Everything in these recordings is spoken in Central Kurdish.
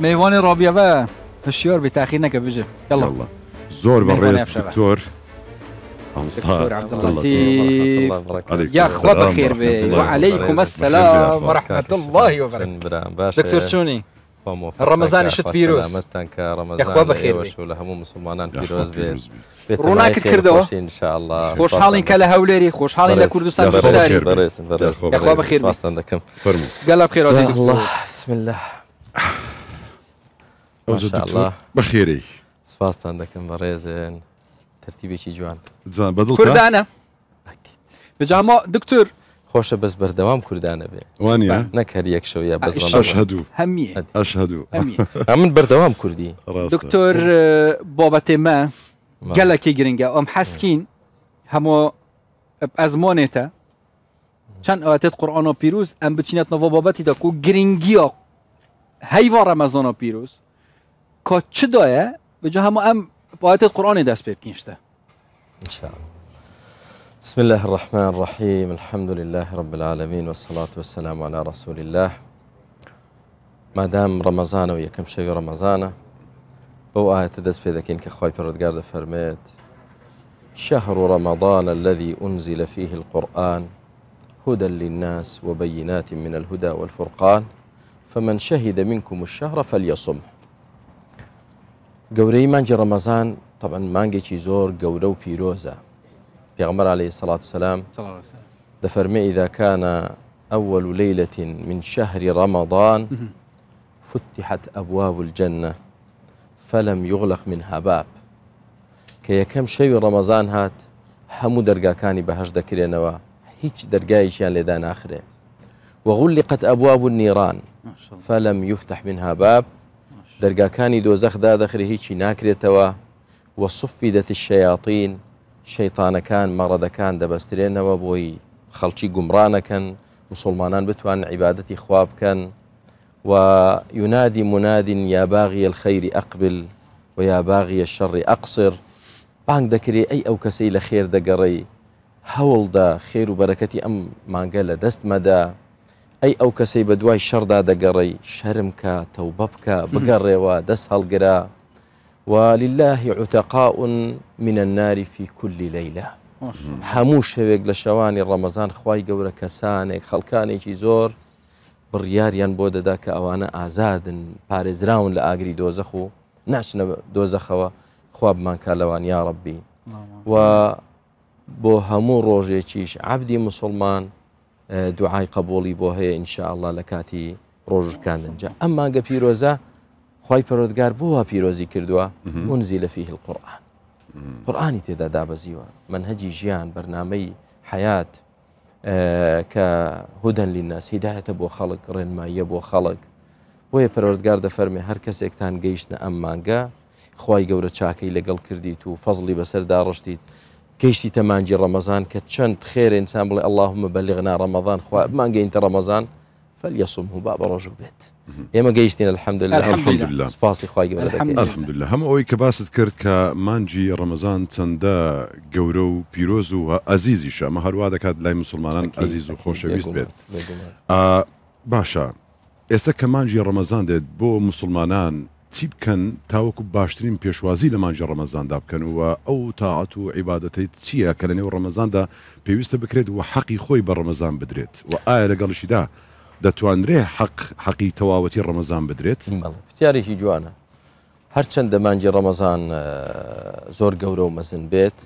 ميواني رابيا و هشیار بتاخيرنا تاخیر يلا يلا زور یلا دكتور بەڕێز عبد یا يا بەخێر بخير وعليكم السلام ورحمة الله وبركاته دكتور شوني رمضان شت فيروس يا ڕەمەزان بخير أيوة، روناك كردو ان شاء الله خوش کردەوە خۆشحاڵین هوليري خوش حالين خۆشحاڵی لە يا بەخێر بخير گەلا بخێر الله بسم الله ماشاءالله بخيري سوپاسان عندك بە ڕێزن ترتیبێکی جوان جوان بەدڵ کوردانە بەجاما دکتۆر خۆشە بەس بەردەوام کوردانە بێ وانە نك یەک شەو بس بەس هەدوو هەمی ئەش هەدوو من بەردەوام کوردی دکتۆر بابەتێمە گەلەکی گرنگە ام حسكين هەموو ئەزمۆنێتە چند ئەواتێت قرآن و پیرروز ئەم بچینێتەوە بابەتی دەکو گرنگیە هەیوا ڕەمەزۆن و پیروز. کا چه دایه به جا همه ام آیت قرآنی دست به بکنیشته بسم الله الرحمن الرحيم الحمد لله رب العالمين والصلاة والسلام على رسول الله ما دام رمضان ويكم شوي رمضان بو آية دست في ذكين كخواي بردقار فرميت شهر رمضان الذي أنزل فيه القرآن هدى للناس وبينات من الهدى والفرقان فمن شهد منكم الشهر فليصمه گەورەی مانجی طبعا مانجي مانگێکی زۆر گەورە و بيروزا پێغمەر عليه الصلاه والسلام عليه وسلم دفرمي إذا كان أول ليلة من شهر رمضان فتحت أبواب الجنة فلم يغلق منها باب كي كم شيء رمضان هات كاني بهش بەهش هيش درقاي شيان لدان اخره وغلقت أبواب النيران فلم يفتح منها باب دەرگاکانی دۆزەخدا دەخری هیچی ناکرێتەوە وە سوفی دەتی شەیاطین شەیتانەکان مەڕەدەکان دەبەسترێنەوە بۆی خەڵکی گومڕانەکەن مسلمانان بتوان عیبادەتی خواب بکەن و یونادی منادین یا باغی الخەیری ئەقبل و یا باغیە شەڕی ئەقصر بانگ دەکرێت ئەی ئەو کەسەی لە خێر خير هەوڵدا خێر و بەرەکەتی ئەم مانگە لە دەستمەدا ئەی ئەو کەسەی بە دوای شەردا دەگەڕی شەرم کە تەوبە بکە بگەڕێەوە دەست هەڵگرا واللهی عوتەقاون منە ناری فی کولی لەیلا هەموو شەوێک لە شەوانی ڕەمەزان خی گەورە کەسانێک خەڵکانێکی زۆر بڕیاریان بۆ دەدا کە ئەوانە ئازادن پارێزراون لە ئاگری دۆزەخ و ناچنە دۆزەخەوە خوابمان کالەوان یا ڕبی و بۆ هەموو ڕۆژێکیش عبدی مسلمان دوعای قبولی بۆ هەیە ئینشاءله لە کاتی ڕۆژکانجا ئەم مانگە پیرۆزە خی پەرۆدگار بووە پیرۆزی کردووە منزی لە فیهل قورآن قورآانی تێدا دابەزیوە من هەجی ژیان بەرنمەی حیات کە هودەن لیناس هیداەتە بۆ خەڵک ڕێنماییە بۆ خەڵک بۆیە پەرۆردگار دەفەرمێ هەر کەسێکتان گەیشتە ئەم مانگە خی گەورە چاکەی لەگەڵ کردیت و فەزلی بەسەردا ڕشتیت كيشتي تمانجي رمضان کە خير انسان اللهم بلغنا رمضان ڕەمەزان خوا مانگەینتە انت رمضان فليصمه باب رجو بيت يا ما جيشتين الحمد لله الحمد سپاسی خواگی الحمد لله الحمد لله هم اوي كباس مانجی ڕەمەزان چەندە گەورە و پیرۆز و ئازیزی شەمە هەروە دەکات لای مسلمانان ئازیز و خۆشەویست بێت آه، باشە ئێستا کە مانجی ڕەمەزان دێت بو مسلمانان چی بکەن تاوەکو باشترین پێشوازی لە مانجە ڕەمەزاندا بکەن و ئەو تاعات و عیباەتی چییە کە لە نێو ڕەمەزاندا پێویستە بکرێت و حەقی خۆی بە ڕەمەزان بدرێت و ئایا لەگەڵشیدا دەتوانرێ حەق حەقی تەواوەتی ڕەمەزان بدرێت پرسیارێکی جوانە هەرچەندە مانجی ڕەمەزان زۆر گەورە و مەزن بێت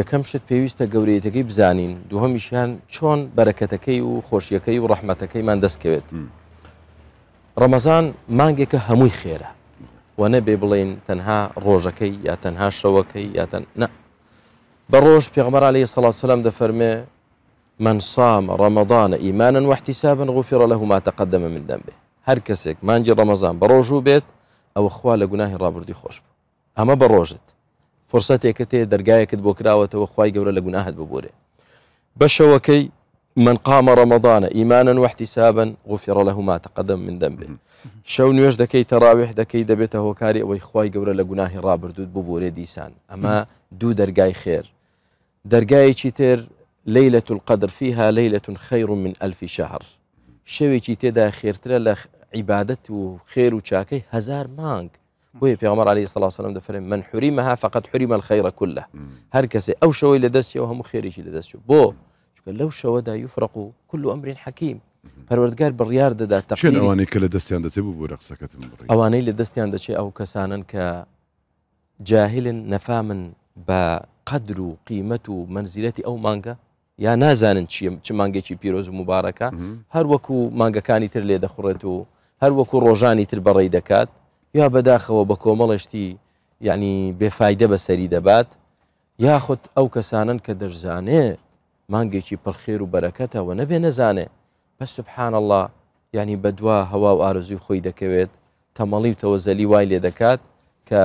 یەکەم شت پێویستە گەورەتەکەی بزانین دووهمیشیان چۆن بەرەکەتەکەی و خۆشیەکەی و ڕەحمەتەکەیمان دەستکەوێت. ڕەمەزان مانگێکە هەمووی خێرە و نەبێ بڵێن تەنها ڕۆژەکەی یا تەنها شەوەکەی یا نە بە ڕۆژ پێغمەر عليه سەڵات سلام دەفەرمێ من صام رمضان إيمانا واحتسابا غفر له ما تقدم من ذنبه هەر کەسێک مانجی ڕەمەزان بە ڕۆژ و بێت ئەوە خوا لە گوناهی ڕابردی خۆش بوو ئەمە بە ڕۆژت فرسەتێکە تێ دەرگایەکت بۆ کراوەتەوە خی گەورە لە گوناهت ببورێ بە شەوەکەی من قام رمضان ايمانا واحتسابا غفر له ما تقدم من ذنبه شو نيوش نوێش دەکەی تەراوێح دەکەی دەبێتە هۆکاری ئەوەی خی گەورە لە رابر دود ببوورێ ديسان اما دو دەرگای خير دەرگایەکی تشيتر ليلة القدر فيها ليلة خير من ألف شهر شوي تێدا دا خير عیبادت و عبادة وخير چاکەی هزار مانگ في عمر عليه الصلاة والسلام دەفرێن من حرمها فقد حرم الخير كله هركسي أو شوي شەوەی لە خيري هەموو خێریی لە لەو شەوەدا یوفرق و کل ئەمرین حەکیم پەروەردگار بڕیار دەدا تەخێن ئەوانەی کە لە دەستیان دەچێت بوو رەقسەکەتم ئەوانەی لە دەستیان دەچێت ئەو کەسانن کە جاهلن نەفامن بە قدر و قیمت و منزیلەتی ئەو مانگە یا نازانن چیم چ مانگێکی پیرۆز و مبارەکە هەر وەکو مانگەکانی تر لێ دەخورێت و هەر وەکو ڕۆژانی تر بەڕێی دەکات یا بەداخەوە بە کۆمەڵشتی یعنی بێفایدە بەسەری دەبات یاخود ئەو کەسانن کە دەرزانێ مانگێکی پرخێر و بەرەکەتەوە نەبێ نەزانێ بە سبحان الله ینی بەدوا هەوا و ئارزوی خۆی دەکەوێت تەمەڵی تەوە زەلی وای لێ دەکات کە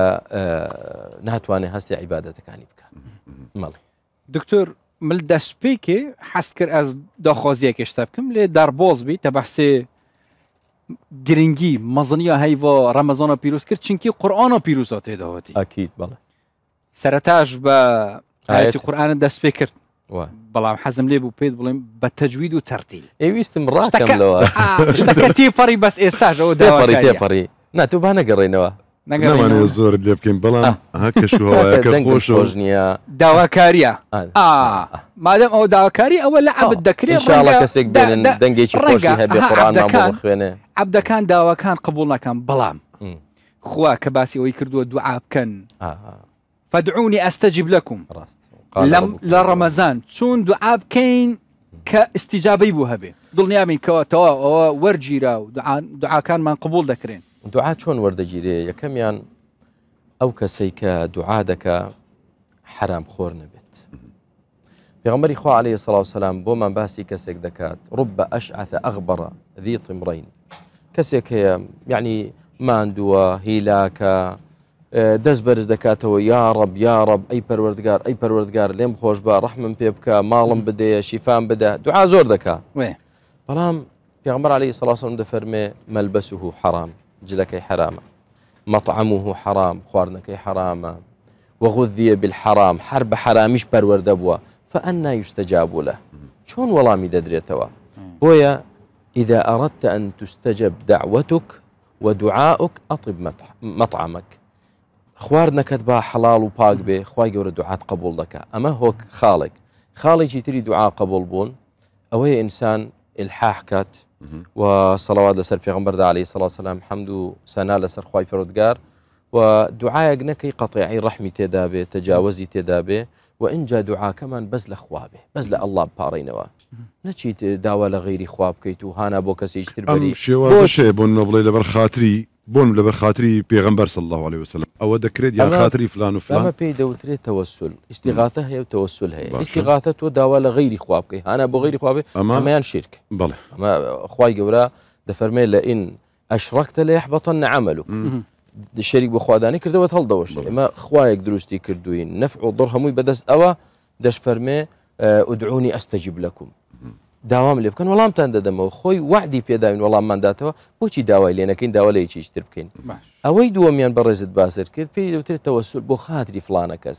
ناتوانێت هەستی عیباەتەکانی بکە مەڵی دکتۆر مل دەستپێکێ حەست کرد ئەس داخوازیە کێشتا بکەم لێ دەربۆز بی تە بەحسێ گرنگی مەزنیا هەیڤ ڕەمەزانە پیرروز کرد چینکی قورآانە پیرروزات تێداوەتی ئەکییت بڵێ سەرەتاش بە ئاەتی قورآانە دەست پێ کرد بەڵام حەزم لێ بوو پێت بڵێم بە تەجوید و تەرتیل ئێویستم ڕاستەکە تێپەڕی بەس ئێستاژەوە دەڕی تێپەڕی ناتوو با نەگەڕێنەوە نەمانەوە زۆر لێ بکەین بەڵام خۆش نییە داواکاریە مادەم ئەو داواکاری ئەوە لە عبد دەکرێت کەسێک دەنگێکی ڕۆژی هەبێ خوێنێ عبدەکان داواکان قبول نەکەم بەڵام خوا کە باسی ئەوی کردووە دوعا بکەن فدعونی ئەستەجیب لەکوم ڕاست قال لم لا شون دعاء كين كاستجابي بو هبي دول نيامين كو تو ورجي را دعاء دعاء كان من قبول ذكرين دعاء شون ورد جيري يا كم يعني او كسيك دعاء دك حرام خور نبت في غمر اخو عليه الصلاه والسلام بوما باسي كسيك دكات رب اشعث اغبر ذي طمرين كسيك يعني ماندوا هيلاكا يا دەست بەرز دەکاتەوە اي یارب ئەی پەروەردگار ئەی پەروەردگار لێم خۆش بە ڕحمم پێ بکە ماڵم بدەیە شیفان بدە دوعا زۆر دەکا بەڵام عليه علی دفر دەفەرمێ ملبسه حرام جلك حرام مطعمه حرام خوارنك حرام وغذي بالحرام حرب حرام مش برورد ابوا فأنا يستجاب له چۆن وەڵامی توا بويا إذا أردت أن تستجب دعوتك ودعاؤك أطب مطعمك خواردنەکەت با حلال و پاک بێ خی گەورە دعات قبول دەکە اما هو خالق خالق تری دعاء قبول اوه انسان الحاح الحاحکات و لسر پیغمبر پێغمبەردا علی سەڵ سلام حمد و سەنا لسر خی پرۆودگار و دوعاەک نەکەی قەتیعی ڕەحمی تێدا بێ تەجاوەزی و انجا دوعاکەمان بەس بزل خوابه بزل الله ئەلله پاڕینەوە نەچیت داوا لە غیری خواب بکەیت و هانا بۆ کەسێکتر بەری شێوازە شێ بۆ نەبڵێ بون لبر خاطري بيغمبر صلى الله عليه وسلم او دكريد يا خاطري فلان وفلان اما بي دوتری توسل استغاثه هي وتوسل هي استغاثه تو داوا لغير خواب انا ابو غير خواب اما اما شرك بله اما خوای گورا دفرمی لئن اشركت ليحبطن عملك شەریک بە كردو کردەوە هەڵدەوەش ئمە خوایەک دروستي كردوين نەفع و دڕ هەمووی اوا دش فرمي ادعوني استجب لكم داوام لێ بکەن وەڵامتان دەدەمەوە خۆی وعدی پێداوین وەڵاممانداتەوە بۆچی داوای لێنەکەین داوا لە یچیشتر بکەین ئەوەی دووەمیان بەڕێزت بازر کرد پێی دەوترێتەوە سوور بۆ خاتری فلانە کەس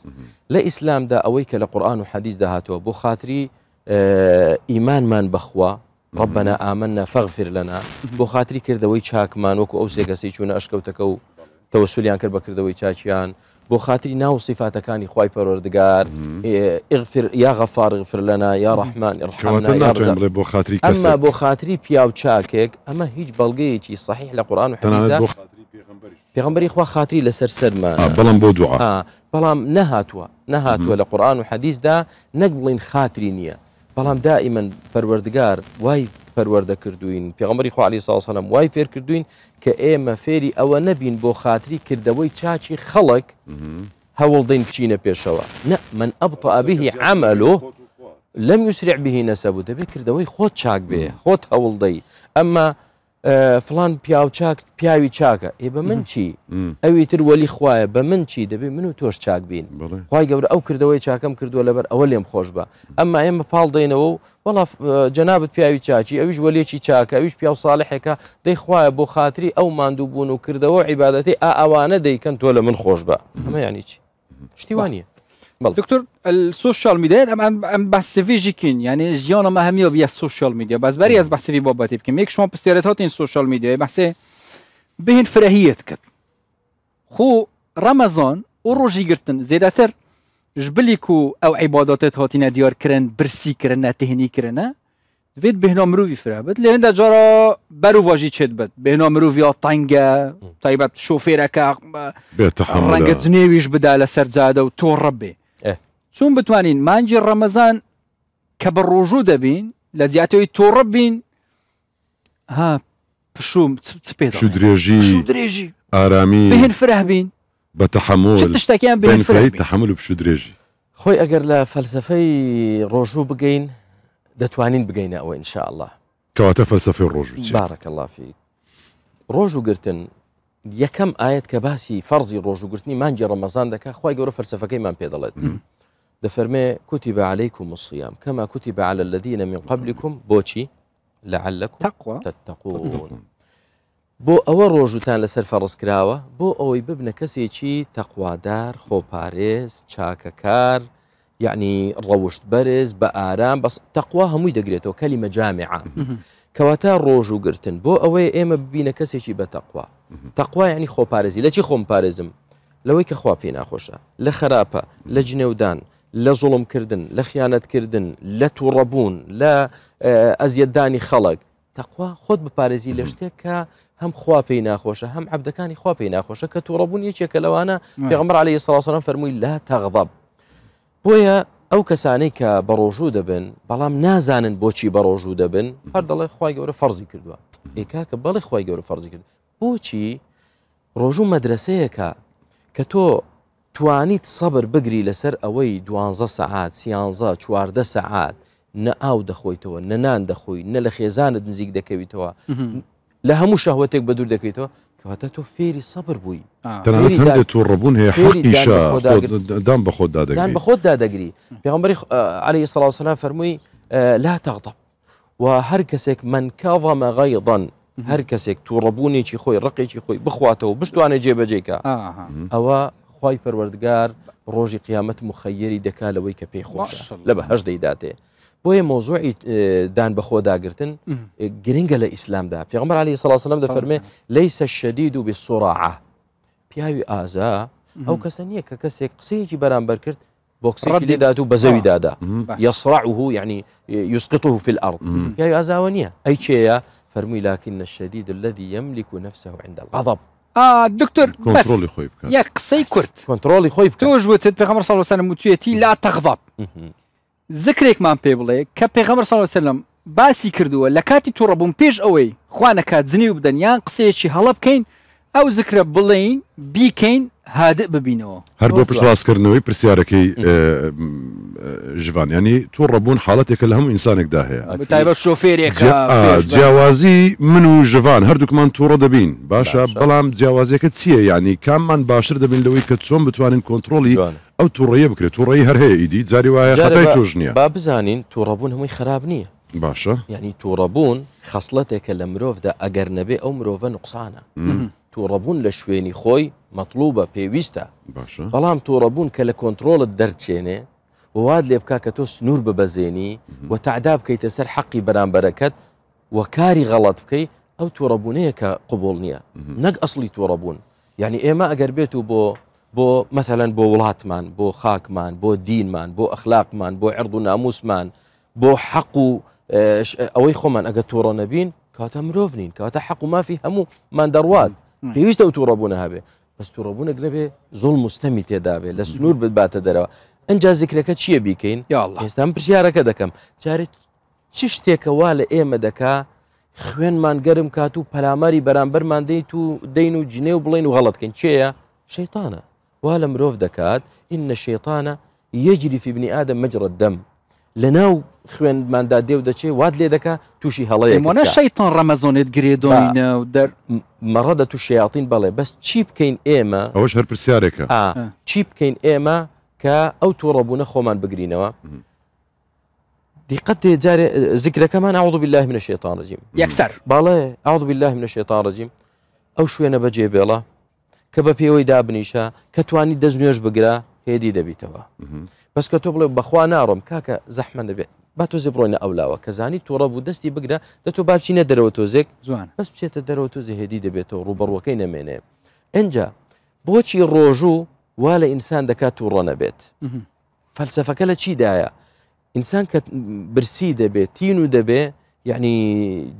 لە ئیسلامدا ئەوەی کە لە قورآن و حەدیث داهاتەوە بۆ خاتری ئیمانمان بخوا ڕبنا ئامننا فەغفر لەنا بۆ خاتری کردەوەی چاکمان وەکو ئەو سێگەسی چوونە ئەشکەوتەکە و تەوەسولیان کرد بەکردەوەی چاکیان بۆ خااتری ناو سیفاتەکانی خی پەرۆردگار ئغفر یا غەفار غفر لەنا یا ڕحمان بۆ خااتری ئەمە بۆ خااتری پیا و چاکێک ئەمە هیچ بەڵگەیەکی صحیح لە قورآان و حدا پێغمبەری خوا خااتری لەسەر سەرمە بەڵام بۆ دوعا بەڵام نەهاتووە نەهاتووە لە قورآان و حەدیزدا نەک بڵین خااتری نییە بەڵام دائیمەن پەروەردگار وای پەروەەردە کردوین پێغمەری خوالی ساسەلم وای فێر کردوین کە ئێمە فێری ئەوە نەبین بۆ خااتری کردەوەی چاچی خەڵک هەوڵدەین بچینە پێشەوە نە من ئەبتە ئەبیهی عملۆ لەم یوسرع بهی نەسەبوو دەبێت کردەوەی خۆت چاک بێ خۆت هەوڵدەی ئەمما فلان پیاو چاک پیاوی چاکە ئێ بە من چی ئەوی تر وەلی خوایە بە من چی دەبێ من و تۆش چاک بین خی گەورە ئەو کردەوەی چاکەم کردووە لەبەر ئەوە لێم خۆش بە ئەمما ئێمە پاڵ دێنەوە و وڵا جەنابەت پیاوی چاچی ئەویش وەلێکی چاکە ئەویش پیاو ساڵحێکە دەی خوایە بۆ خااتری ئەو ماندوو بوون و کردەوە عیباەتی ئاوانە دەیکەن تۆ لە من خۆش بە ئەمە یانی چی شتیوانە بالله دكتور السوشيال ميديا ام بحث ویژی یعنی زیان ما همی بیا السوشيال میدیا بس بری از بحث بابا بابت بکن یک شما پسیارت هات این سوشیال میدیا إيه؟ بهن فرهیت کرد خو رمضان او روزی گرتن زیاتر جبلی کو او عبادات هاتینا دیار کرن برسی کرن تهنی کرن دوید بهنا مروی بد لین دا جارا برو واجی چد بد بهنا مروی یا طنگا طيب شوفيرك رنگ زنیویش بدا لسر زاده و تو ربه چون بتوانین مانجی رمضان کبر وجود بین لذیعتی تو ربین ها پشوم تپیدا شودریجی شودریجی آرامی بهن فره بین به تحمل چتش تکیم بهن فره بین تحمل بشودریجی خوی اگر ل فلسفی روزو بگین دتوانین بگین او ان شاء الله كواتا فلسفه الروجو بارك الله فيك روجو قرتن يا كم ايه كباسي فرزي روجو قرتني مانجي رمضان دكا خويا قرا فلسفه كيما بيضلت دەفەرمێ كتب عليكم الصيام كما كتب على الذين من قبلكم بوشي لعلكم تقوى تتقون روجو تان لسر فرس كراوة بو او ببنە كسي چي تقوى دار خو باريس چاكا كار يعني روشت بارز بآرام بس تقوى همو يدقريتو كلمة جامعة كواتار روجو قرتن بو او ايما ببين كسي چي بتقوى تقوى يعني خو خۆم لا چي خو خوا پێ ناخۆشە لە خراپە لخرابة لجنودان لە زوڵمکردن لە خیانەتکردن لە تووڕەبوون لە ئەزیەتدانی خەڵک تەخوا خۆت بپارێزی لە شتێک کە هەم خوا پێی ناخۆشە هەم عبدەکانی خوا پێی ناخۆشە کە تووڕەبوون یەکێکە لەوانە پێغمبر عليه سلاسەرم فەرمووی لا تەغضب بۆیە ئەو کەسانەی کە بەڕۆژوو دەبن بەڵام نازانن بۆچی بەڕۆژوو دەبن هەر دەڵێ خخوای گەورە فەرزی کردووە ئێکا کە بەڵی خخوای گەورە فەرزی کرد بۆچی ڕۆژوو مەدرسەیەەکە کە تۆ توانیت سەبر بگری لەسەر ئەوەی دوانزە سەعات سیانزە چواردە سەعات نە ئاو دەخۆیتەوە نەنان دەخۆی نە لە خێزانت نزیک دەکەویتەوە لە هەموو شەهوەتێک بە دوور دەکەیتەوە کەواتە تۆ فێری سەبر بووی تو ڕبوون هەیەدان بە خۆدادان بە خۆت دادەگری پێغمبەری علی سلااوسلام فەرمووی لا تەغدە و هەر کەسێک منکاوە مەغایضن هەر کەسێک تو ڕبوونێکی خۆی ڕقێکی خۆی بخواتەوە بشتوانێ جێبەجێکە ئەوە خی پەروەردگار ڕۆژی قیامەت مخەیری دەکا لەوەی کە پێی خۆش لە بە هەش دەیداتێ بۆیە مۆزوعی اه، دان بەخۆداگرتن اه، گرنگە لە ئیسلامدا پێغمەر علی سەڵسلام فرمه لیس شدید و بسۆڕعە پیاوی ئازا ئەو کەسە نییە کە کەسێک قسەیەکی بەرامبەر کرد بۆکسێکی لێدات و بەزەوی دادا یسرعه یعنی يسقطه اه، في الأرض پیاوی ئازاوە نییە ئەی چێە فرمي لكن الشديد الذي يملك نفسه عند الغضب دکتۆر یەک قسەی کورت کۆنتترۆلی خۆی تۆژوتت پێغمە ساڵسەلم وتوێتی لا تەغباب زکرێکمان پێ بڵێ کە پێغەمە ساڵسەلم باسی کردووە لە کاتی تووڕەبووم پێش ئەوەی خوانەکە جنی و بدەنیان قسەیەکی هەڵە بکەین ئەو زکرە بڵین بیکەین هادە ببینەوە هەر بۆ پشتوازکردنەوەی پرسیارەکەی ژوانیانی تۆ ڕەبوون حالڵەتێکە لە هەموو ئینسانێکدا هەیە تایبەت شۆفێرێک جیاوازی من و ژوان هەردووکمان تووڕە دەبین باشە بەڵام جیاوازیەکە چییە ینی کاممان باشتر دەبین لەوەی کە چۆن بتوانین کۆنتترۆلی ئەو تووڕەیە بکرێت تووڕێی هەر هەیە ئیدی جاری وایە خەتای توژنیە با بزانین تووڕەبوون هەمووی خراب نییە باشە ینی تووڕەبوون خەسڵەتێکە لە مرۆڤدا ئەگەر نەبێ ئەو مرۆڤە نقصانە. تووڕەبوون لە شوێنی خۆی مەطلوبە پێویستە بەڵام تووڕەبوون کە لە کۆنتترۆلت دەرچێنێ وواد لێ بک کە تۆ سنوور ببەزێنی و تعدا بکەیتە سەر حەقی بەرامبەرەکەت و کاری غەڵەت بکەیت ئەو تووڕەبوونەیە کە قوبڵ نییە نەک ئەسلی تووڕەبوون یعنی ئێمە ئەگەر بێت و بۆ بۆ مەثلەن بۆ وڵاتمان بۆ خاکمان بۆ دینمان بۆ ئەخلاقمان بۆ عرد و ناموسمان بۆ حەق و ئەوەی خۆمان ئەگە تووڕە نەبین کاتە مرۆڤنین کاتە حەق و مافی هەموومان دەڕوات پێویستە و تووڕەبوونە هەبێ بەس تووڕەبوونە گرەبێ زۆڵ مستەمی تێدابێ لە سنوور بباتە دەرەوە ئەنج زیکرەکە چییە بیکەین ئێستان پرسیارەکە دەکەم جارێت چی شتێکەوا لە ئێمە دەکا خوێنمان گەرم کات و پەلاماری بەرامبەرمان دەیت و دەین و جنێ و بڵین و هەڵەتکەن چێە شەیتانە وا لە مرۆڤ دەکات ئین نە شێتانە یەجریفی بنی ئادە مەجرە دەم لە ناو خوێنماندا دێو دەچێ وات لێ دەکا تووشی هەڵەیەمانە شەیتان ڕەمەزۆنێت گرێدۆینە و دەر مەڕەدە تو شیاطین بەڵێ بەس چی بکەین ئێمە ئەوش هەر پرسیارێکە چی بکەین ئێمە کە ئەو تۆڕەبوونە خۆمان بگرینەوە. دقت جاري ذكركمان اعوذ بالله من الشيطان الرجيم يكسر بالله اعوذ بالله من الشيطان الرجيم ئەو شوێنە بەجێ بێڵە کە بە پێوەی دابنیشە کە توانی دەستنوێژ بگرە هێدی دەبیتەوە بەس کە تۆ بڵێ بەخوا ناڕۆم کاکە زەحمە دەبێت با تۆزی بڕۆینە ئەولاوە کە زانی تۆڕە بوو دەستی بگرە دە تۆ بابچینە دەرەوە تۆزێک جوان بەس بچێتە دەرەوە تۆزی هێدی دەبێتەوە ڕوبڕوەکەی نەمێنێ ئەجا بۆچی ڕۆژوو وا لە ئینسان دەکات تووڕە نەبێت فەلسفەکە لە چیدایە ئینسان کە برسی دەبێت تین و دەبێت یعنی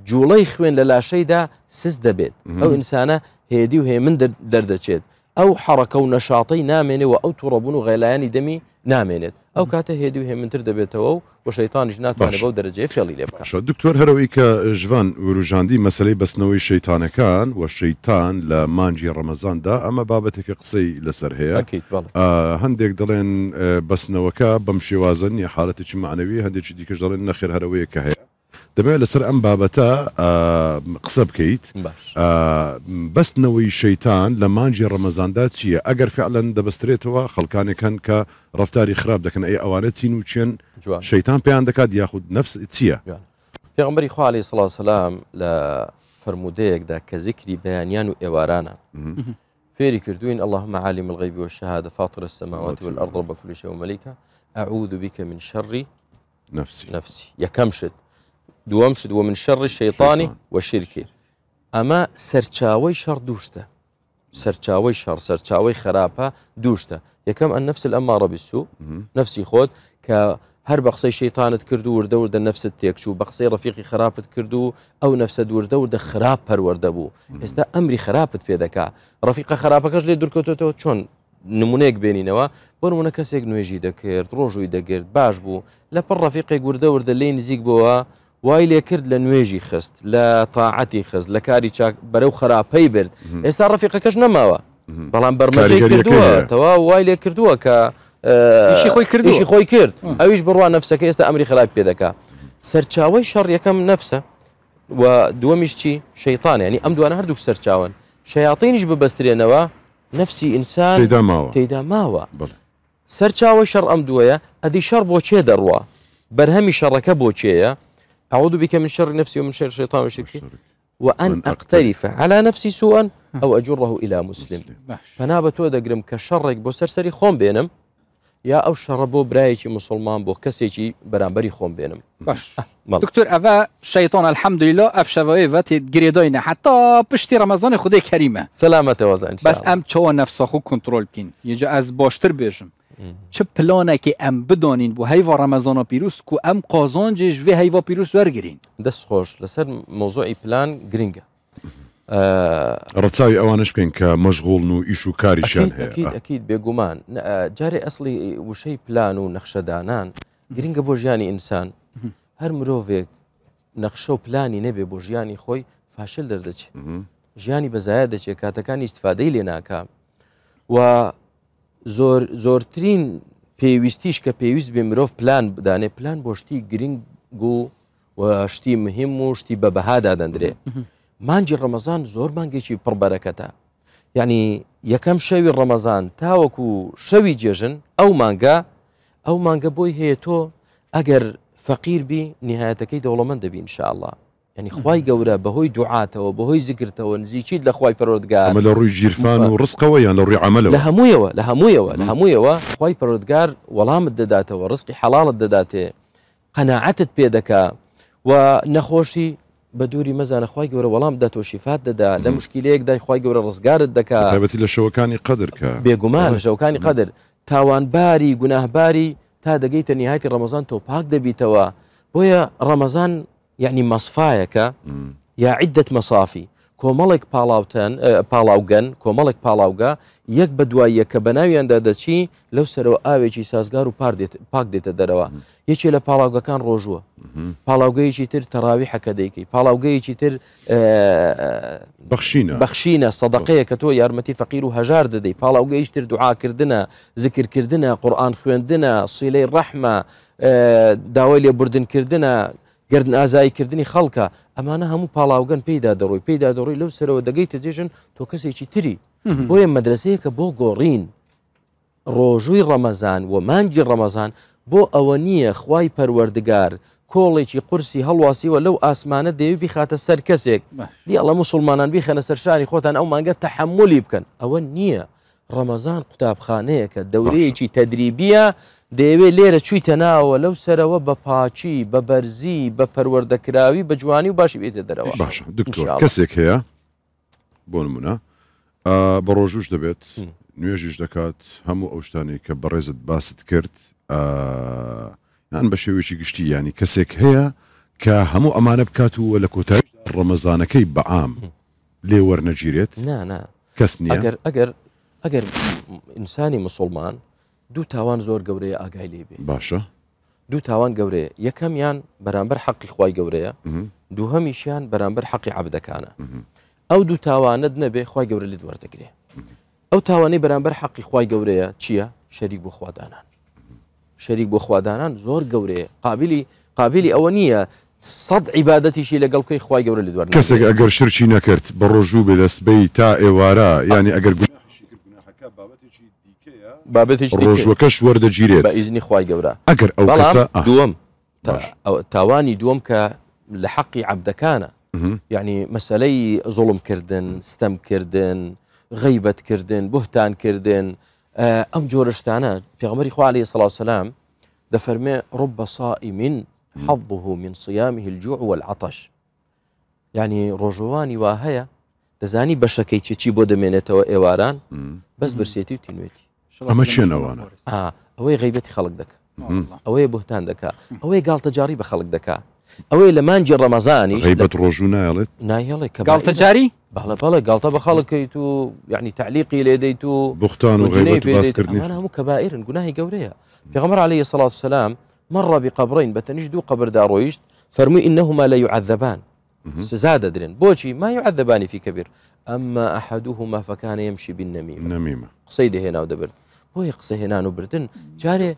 جوڵەی خوێن لە لاشەیدا سز دەبێت ئەو ئینسانە هێدی و هێمن دەردەچێت ئەو حەڕەکە و نەشاطەی نامێنێ و ئەو تووڕەبوون و غێلایانی دەمی نامێنێت ئەو کاتە هێدی و هێمنتر دەبێتەوە و بۆ شەیتانیش ناتوانێت بەو دەرەجێ فێڵی لێ بکەش دکتۆر هەرەوەی کە ژوان وروژاندی مەسلەی بەستنەوەی شەیتانەکان و شەیتان لە مانجی ڕەمەزاندا ئەمە بابەتێکە قسەی لەسەر هەیە هەندێک دەڵێن بەسنەوەکە بەم شێوازن یا حالەتێکی معنەوی هەندێکی دیکەش دەڵێن نەخێر هەرەوەیە کە هەیە دەبێت لەسەر ئەم بابەتە قسە بکەیت بەستنەوەی شەیتان لە مانجی ڕەمەزاندا چییە ئەگەر فعلەن دەبسترێتەوە خەڵکانێکن کە ڕفتاری خراپ دەکەن ئەی ئەوانە چین و چێن شەیتان پێیان عندك ياخذ نفس چییە پێغمبەری خوالی سڵ سلام لە فرموودەیەکدا کە زیکری بەیانیان و ئێوارانە فێری كردوين اللهم عالم الغيب والشهادة فاطر السماوات والأرض رب كل شيء ومليكه أعوذ بك من شر نفسي نفسي يا كمشد دووەم شت و من شەڕی شەیطانی وەشیرکی ئەمە سەرچاوی شەڕ دووشتە سەرچاوی شەڕ سەرچاوی خراپە دووشتە یەکەم ئە نفس ئەمما ڕەبیست و نفسی خۆت کە هەر بە قسەی شەیتانت کرد و وردە وردە نفست تێکچ و بە قسەی ڕفیقی خراپت کرد و ئەو نفسە دووردە وردە خراپ پەروەەردە بوو ئێستا ئەمری خراپت پێدەکا ڕفیقە خراپەکەش لێ دوورکەوتەوە چۆن نمونەیەک بێنینەوە بۆنمونە کەسێک نوێژی دەکرد ڕۆژووی دەگرت باش بوو لە پڕ ڕفیقی گوردە وردە لی نزیک بووە وای لێ کرد لە نوێژی خست لە تاعەتی خست لە کاری چاک بەرەو خراپەی برد ئێستا ڕفیقەکەش نەماوە بەڵام بەرمەجی کردووەتەوا وای لێ کردووە کە خۆی کردیشی خۆی کرد ئەویش بڕوان نفسەکە ئێستا ئەمری خراپ پێ دەکا سەرچاوی شەڕ یەکەم نەفسە و دووەمیش چی شەیطان ینی ئەم دوانە هەردوو سەرچاون شەیاطینیش ببەسترێنەوە نفسی ئینسان تێدا ماوە سەرچاوە شەڕ ئەم دووەیە ئەدی شەڕ بۆ چێ دەڕوە بەرهەمی شەڕەکە بۆ چێە أعوذ بك من شر نفسي ومن شر الشيطان وشركه وأن أقترف على نفسي سوءا أو أجره إلى مسلم نعم. فنا بتو دەگرم کە شەڕێک بۆ سەرسەری خۆم بێنم یا ئەو شەڕە بۆ برایەکی مسلمان بۆ کەسێکی بەرامبەری خۆم بێنم أه، دکتۆر ئەە شەیتان الحەمدلیلۆ ئەف شەوەی بەێت گرێدۆینە حتا پشتی ڕەمەزانی خودی کەریمە سەلامەتەوەزان بەس ئەم چۆن نەفسەخ و کنترۆلکین یجا ئەس باشتر بێژم چ پلانێکی ئەم بدانین بۆ هەیوا ڕەمەزانە پیرروست و ئەم قازانجێژ وێ هەیوا پیرروست وەرگین دەست خۆش لەسەر مۆزۆی پلان گرنگە ڕەچاوی ئەوانش پێین کە مەشغڵن و ئیش و کاریشان هەیەکییت بێگومان جارێ ئەسلی وشەی پلان و نەخشەدانان گرنگە بۆ ژیانی ئینسان هەر مرۆڤێک نەخشە و پلانی نەبێ بۆ ژیانی خۆی فاشل دەردەچێت ژیانی بەزایە دەچێت کاتەکانی استفادەی لێ ناکە و زۆرترین پێویستیش کە پێویست بێ مرۆڤ پلان بدانێ پلان بۆ شتی گرنگ و شتی مهم و شتی بە بەهادا دەندرێ مانجی ڕەمەزان زۆر مانگێکی پڕبەرەکەتە یعنی یەکەم شەوی ڕەمەزان تاوەکو شەوی جێژن ئەو مانگە ئەو مانگە بۆی هەیە تۆ ئەگەر فەقیر بی نهایەتەکەی دەوڵەمەند دەبی انشاءله ینی خی گەورە بەهۆی دوعاتەوە بەهۆی زیگرتەوە نزیچیت لە خی پەرۆدگار لە ڕووی ژیرفان و ڕستەوە یان لە ڕووی عملەوە لە هەموویەوە لە هەموویەوە لە هەموویەوە خی پەرۆدگار وەڵامت دەداتەوە ڕستقی حەڵت دەداتێ قەنەعەتت پێدەکا و نەخۆشی بە دووری مەزانە خی گەورە وەڵام دەتۆشیفات دەدا لە مشکلەیەک دای خی گەورە ڕزگارت دەکاتبەتی لە شەوەکانی قدر کە بێگومان لە شەوەکانی قدر تاوانباری گوناهباری تا دەگەیتە نیهاتی ڕەمەزان تۆ پاک دەبیتەوە بۆیە ڕەمەزان یعنی مەسفایەکە یا عیدت مەسافی کۆمەڵێک پاڵاوتەن پاڵاوگەن کۆمەڵێک پاڵاوگە یەک بە دواییەکە بەناویاندا دەچی لەو سەرەوە ئاوێکی سازگار و پاک دێتە دەرەوە یەکێ لە پاڵاوگەکان ڕۆژووە پاڵاوگەیەکی تر تەراوی حەکە دەیکەی پاڵاوگەیەکی تر بەخشینە بەخشینە سەدەقەیە کە تۆ یارمەتی فەقیر و هەژار دەدەی پاڵاوگەیش تر دوعاکردنە زکرکردنە قورآان خوێندنە سویلەی ڕەحمە داوای لێ بردنکردنە گردن ئازاییکردنی خەڵکە ئەمانە هەموو پاڵاوگەن پێدا دەڕۆی پێدا دەڕۆی لەو سەرەوە دەگەیتە دێژن تۆ کەسێکی تری بۆیە مەدرسەیە کە بۆ گۆڕین ڕۆژووی ڕەمەزان و مانگی ڕەمەزان بۆ ئەوە نییە خوای پەروەردگار کۆڵێکی قورسی هەڵواسیوە لەو ئاسمانە دەوی بیخاتە سەر کەسێک دیڵە مسلمانان بیخەنە سەر شاری خۆتان ئەو مانگە تەحملی بکەن ئەوە نییە ڕەمەزان قوتابخانەیەکە دەورەیەکی تەدریبیە دەیەوێت لێرە چوویتە ناوە لەو سەرەوە بە پاچی بە بەرزی بە پەروەردەکراوی بە جوانی و باشی بێتە دەرەوە باش دکتۆر کەسێک هەیە بۆ نمونە بە ڕۆژوش دەبێت نوێژیش دەکات هەموو ئەو شتانی کە بەڕێزت باست کرد یان بە شێوێکی گشتی ینی کەسێک هەیە کە هەموو ئەمانە بکات و لە کۆتای ڕەمەزانەکەی بەعام لێ وەرنەگیرێت کەس ئەگەر ئەگەر ئەگەر ئینسانی مسلمان دوو تاوان زۆر گەورەیە ئاگای لێبێ باشە دوو تاوان گەورەیە یەکەمیان بەرامبەر حەقی خی گەورەیە دووهەمیشیان بەرامبەر حەقی عبدەکانە ئەو دوو تاوانت نەبێ خی گەورە لێ دووەردەگرێ ئەو تاوانەی بەرامبەر حەقی خی گەورەیە چییە شەریک بۆ خوادانان شەریک بۆ خوادانان زۆر گەورەیە قابلی قابلی ئەوە نییە سەد عیباەتیشی لەگەڵکەی خی گەورە لێ دووار کەسێک ئەگەر شرچی نەکرد بە ڕۆژوو بێدەستبەی تا ئێوارە ینی ئەگەر بابەتی ڕۆژوەکەش وەردەگیرێت بە ئیزنی خی گەورە ئەگەر ئەو دووەم آه. تاوانی دووەم کە لە حەقی عبدەکانە بهتان مەسلەی ام جورش تانا بهتانکردن ئەم جۆرەشتانە پێغمەری خوالی سەلاوسلام دەفەرمێ ڕبە رب صائم حظه من صيامه الجوع والعطش يعني رجواني واهيا تزاني بشكي تشيبو چێکی بۆ دەمێنێتەوە بس برسيتي برسێتی ئەمە اه ئەوەی غیبەتی خلق دك ئەوەیە نعم. بهتان دەکا ئەوەی گاڵتەجاری بە خەڵک دەکا ئەوەی لە مانجی ڕەمەزانی غیبەت ڕۆژوو نایڵێت نایڵێت کە گاڵتەجاری باڵە بەڵێ گاڵتە بە خەڵکەیت و یعنی تعلیقی لێدەیت و بختان انا مو كبائر کەبائرن گوناهی في غمر عليه الصلاة والسلام مرة بقبرين بتنجدو قبر دارويشت فرمي إنهما لا يعذبان سزاد درين بوشي ما يعذبان في كبير أما أحدهما فكان يمشي بالنميمة نميمة قصيدة هنا ودبرت بوي قصه هنا نبردن جاري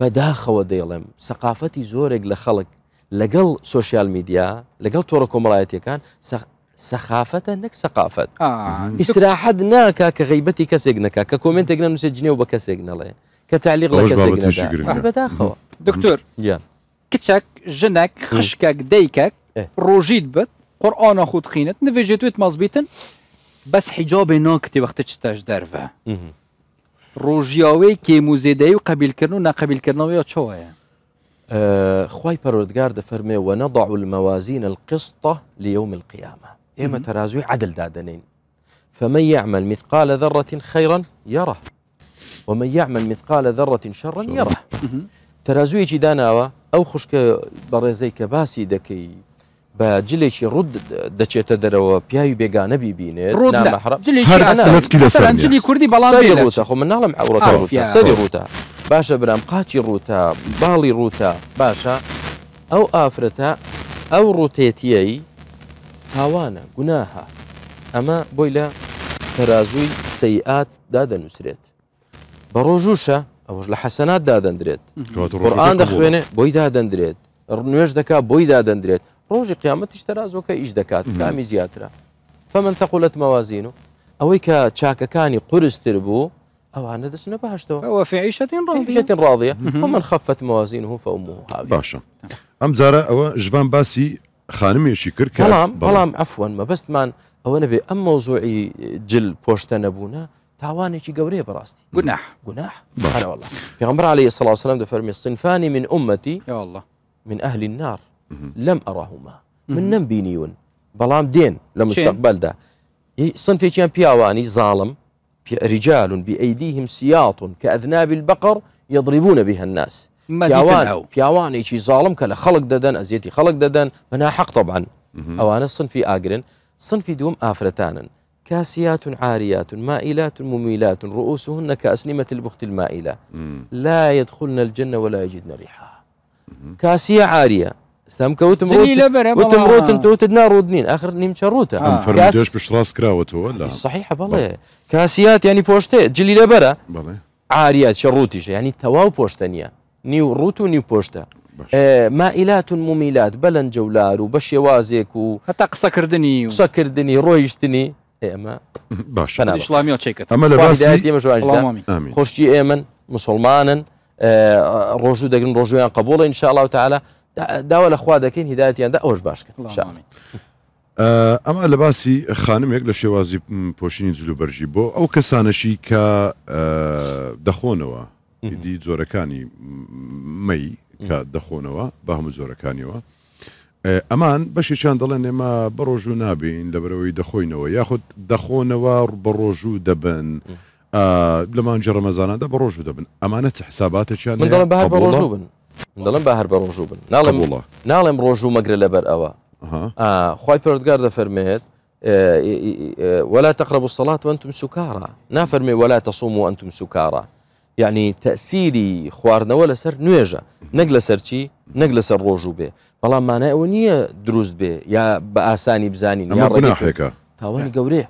بداخه ديلم ثقافتي زورق لخلق لقل سوشيال ميديا لقل توركم رايتي كان سخافة نك ثقافة آه. إسراحد ناكا كغيبتي كسجنك ككومنت اقنا نسجني وبكسيقنا لي كتعليق لك سيقنا دكتور يا كتشاك جنك خشك ديكك روجيد بت قرآن اخوت خينت نفجيتويت مزبيتن بس حجابي ناكتي وقت تشتاش درفه ڕۆژیاوەی کێموزێدایی و قبیلکردن و ناقبیلکردنەوەی خوای اه، خی ده فرمه و نضع الموازین القسط ليوم القيامة ئێمە ترازوی عدل دادنین فمن يعمل مثقال ذرة خيرا يره ومن يعمل مثقال ذرة شرا يره چی داناوە او خوشک برزی که باسی دکی بە جلێکی ڕوود دەچێتە دەرەوە پیاوی بێگانە بیبینێت ڕۆدجلی کوردی بەڵامە خۆ منناڵم ئەوڕۆ سەری ڕوتە باشە برام قاچی ڕوتە باڵی ڕوتە باشە ئەو ئافرەتە ئەو ڕوتێتیەی تاوانە گوناها ئەمە بۆی لە تەرازووی سەیئات دادەنووسرێت بە ڕۆژوشە ئەوش لە حەسەنات دادەندرێت ڕان دەخوێنێ بۆی دادەندرێت نوێش دەکا بۆی دادەندرێت روجي قيامتش تراز وكا ايش دكات كامي زياترا فمن ثقلت موازينه اويكا تشاكا كاني قرز تربو او انا دسنا بهشتو هو في عيشة راضية في عيشة راضية ومن خفت موازينه فامه هذه باشا ام زارا او جفان باسي خانم يشكر كلام كلام عفوا ما بس مان او نبي ام موضوعي جل بوشتا نبونا تعواني شي قوري براستي قناح قناح انا والله في غمر عليه الصلاه والسلام ده فرمي الصنفاني من امتي يا الله من اهل النار لم أراهما من بينيون بینیون دين دێن ده مستقبلدا سنفێکیان ظالم زاڵم رجال بأيديهم سياط كأذناب البقر يضربون بها الناس بياوان بياواني شي ظالم كلا خلق ددن أزيتي خلق ددن منها حق طبعاً أوان الصنفي آقرن صنفي دوم آفرتان كاسيات عاريات مائلات مميلات رؤوسهن كأسنمة البخت المائلة لا يدخلن الجنة ولا يجدن ريحها كاسية عارية استمك وتمروت مروت انت النار ودنين اخر نيم شروتا آه. ام فرمدوش باش راس كراوت هو لا صحيحه بالله كاسيات يعني بوشتي جلي لبره بالله عاريات شروتيش يعني تواو بوشتانيه نيو روتو نيو بوشتا آه مائلات مميلات بلن جولار وبش يوازيك و حتى قصه دني و... قصه كردني رويشتني ايما باش انا اسلامي تشيكت اما لباسي خوشتي ايمن مسلمانا آه روجو دقن قبول ان شاء الله تعالى داوا لە خوا دەکەین هیداەتیاندا ئەوش باشکە ئەما لە باسی خانمێک لە شێوازی پۆشینی جلوبەرژی بۆ ئەو کەسانەشی کە دەخۆنەوە دی زۆرەکانی مەی کە دەخۆنەوە بە هەموو زۆرەکانیەوە ئەمان بەشیشان دەڵێن ئێمە بەڕۆژ و نابین لەبەرەوەی دەخۆینەوە یاخود دەخۆنەوە بە ڕۆژوو دەبن. لەمان جەڕەمەزاناندا بە ڕۆژوو دەبن ئەمانە حساباتە چیان بن دەڵم بە هەر بە ڕۆژوو بن ناڵم وڵە ناڵێم ڕۆژوو مەگرە لەبەر ئەوە خی پرۆردگار دەفەرمێت ولا تقربوا الصلاة وأنتم سكارى نافرمي ولا تصوموا وأنتم سكارى یعنی تەسیری خواردنەوە لەسەر نوێژە نەک لەسەر چی نەک لەسەر ڕۆژ و بێ بەڵام مانای ئەو نییە دروست بێ یا بە ئاسانی بزانین یا ڕێکەکە تاوانی گەورەیە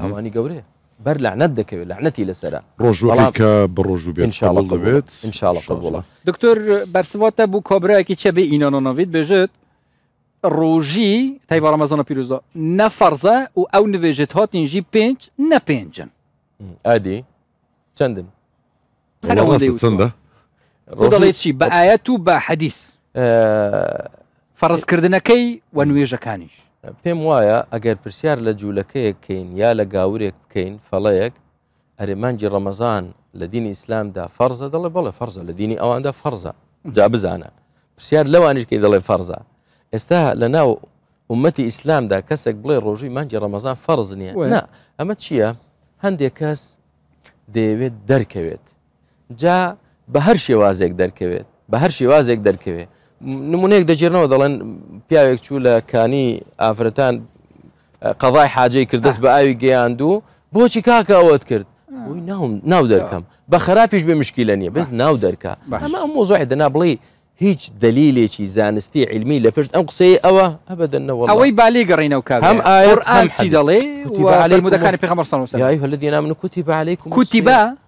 ئەوانی گەورەیە بر لعنت دەکەوێت لعنەتی لەسرە ڕۆژوەکە بڕۆژوبێت ئینشاڵله بێت انشاءله قبوڵە دکتۆر بەرسواتە بوو کۆبرایەکی چێبێ ئینۆنۆڤیت بێژێت ڕۆژی تایوا ڕەمەزانە پیرۆزۆ نەفەرزە و ئەو نوێژێت هاتینژی پێنج نەپێنجن ئادی چەندن چەندە ڕۆژڵێت چی بە ئاەت و بە حەدیث فەرزکردنەکەی و نوێژەکانیش پێم وایە ئەگەر پرسیار لە جوولەکەیەک بکەین یا لە گاورێک بکەین فەڵەیەک ئەرێمانجی ڕەمەزان لە دینی ئیسلامدا فەرزە دەڵێ بەڵێ فەرزە لە دینی ئەواندا فەرزە جا بزانە پرسیار لەوانشکی دەڵێ فەرزە ئێستا لە ناو ومەتی ئیسلامدا کەسێک بڵێ ڕۆژی مانجی ڕەمەزان فەرز نییە نا ئەمە چییە هەندێک کەس دەیەوێت دەرکەوێت جا بە هەر شێوازێک دەرکەوێت بە هەر شێوازێک دەرکەوێت نمونەیەک دەجێرنەوە دەڵێن پیاوێک چوو لە کانی ئافرەتان قەڵای حاجەی کردست بە ئاوی گەیاندوو بۆچی کاکە ئەوەت کرد وی ناو دەرکەم بە خراپیش بێ مشکیلە نیە بەس ناو دەرکە ئەمە ئەم مۆزۆی دەنا بڵێ هیچ دلیلێکی زانستی علمی لە پشت ئەم قسەی ئەوە ئەبدەنەوە ئەوەی بالی گەڕینە و کا هەم ئاەرچی دەڵێ عليه مدەکانی پێغەمەر سەوس لە كتب کوتی بەعلیکم کوتی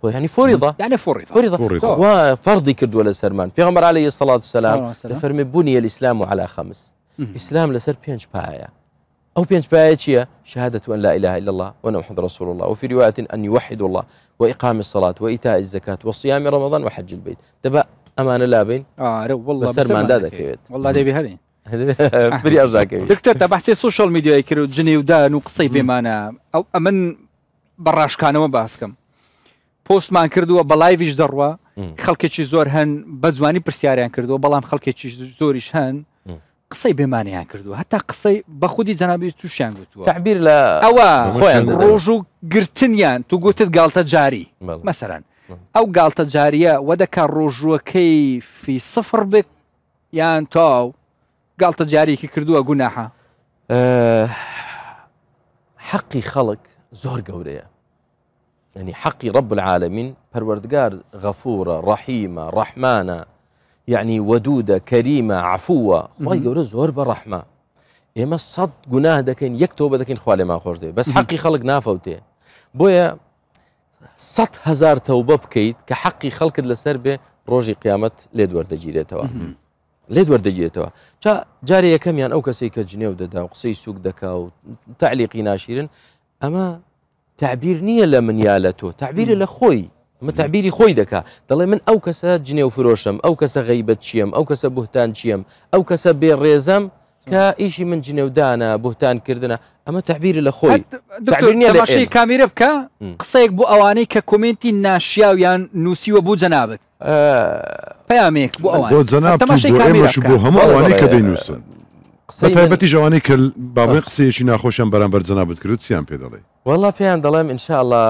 يعني فرض يعني فرض فرض فەرضی کردووە لە سرمان بيغمر عليه الصلاه والسلام لە فەرمی بوونیە ئیسلام و علا خەمس ئیسلام لەسەر پێنج أو بينج بايتشيا شهادة أن لا إله إلا الله وأن محمد رسول الله وفي رواية أن يوحد الله وإقام الصلاة وإيتاء الزكاة وصيام رمضان وحج البيت تبا ئەمانە لابین سەرماندا دەکەوێت وڵا دەبی هەرین دکتەر تا بەسی سوشال میدیای کرد و جنێودان و قسەی پێمانە ئەو ئەمن بەڕاشکانەوە باسکەم پۆستمان کردووە بەلایویش دەڕوە خەڵکێکی زۆر هەن بە جوانی پرسیاریان کردووە بەڵام خەڵکێکی زۆریش هەن قسەی بێمانیان کردووە هەتا قسەی بە خودی جەنابی تووشیان گوتووە تعبیر لە ئەوە ڕۆژ و گرتنیان تو گوتت گالتە جاری مەسەران او قالت جاريه ودك الرجو في صفر بك يعني تو انت قالت كي كردوها قناحه أه حقي خلق زهر قوريه يعني حقي رب العالمين بروردقار غفوره رحيمه رحمانه يعني ودوده كريمه عفوه خوي قوري زهر بالرحمه إما صد قناه دكين يكتب دكين خوالي ما خوش بس حقي خلق نافوتي بويا سە هزار تەوبە بکەیت کە حەقی خەڵکت لەسەر بێ ڕۆژی قیامەت لێ دوەردەگیرێتەوە لێ دوەردەگیرێتەوە چا جارێ یەکەمیان ئەو کەسی کە جنێو دەدا و قسەی سوک دەکا و تعلیقی ناشیرن ئەمە تعبیر نییە لە منیا لە تۆ تعبیر لە خۆی ئەمە تعبیری خۆی دەکا دەڵێ من ئەو کەسە جنێو فرۆشم ئەو کەسە غەیبەت چیم ئەو کەسە بوهتان چیم ئەو کەسە بێ ڕێزەم کە ئیشی من جنێودانە بۆتانکردە ئەمە تعبیر لە خۆی دکتۆرنیشی کامیرە بکە قسەیەک بۆ ئەوانەی کە کمنتی ناشیاویان نووسیوە بوو جەنابێت پامێک بۆ ئەوانەمەش بۆ هەموو ئەوانەی کە دەینووسن قسە تایبەتی ژەوانی کە باڵێ قسەیەکی ناخۆشیان بەرامبەر جەنابەت کرد چیان پێ دەڵێ والله پێیان دەڵێم انشاءله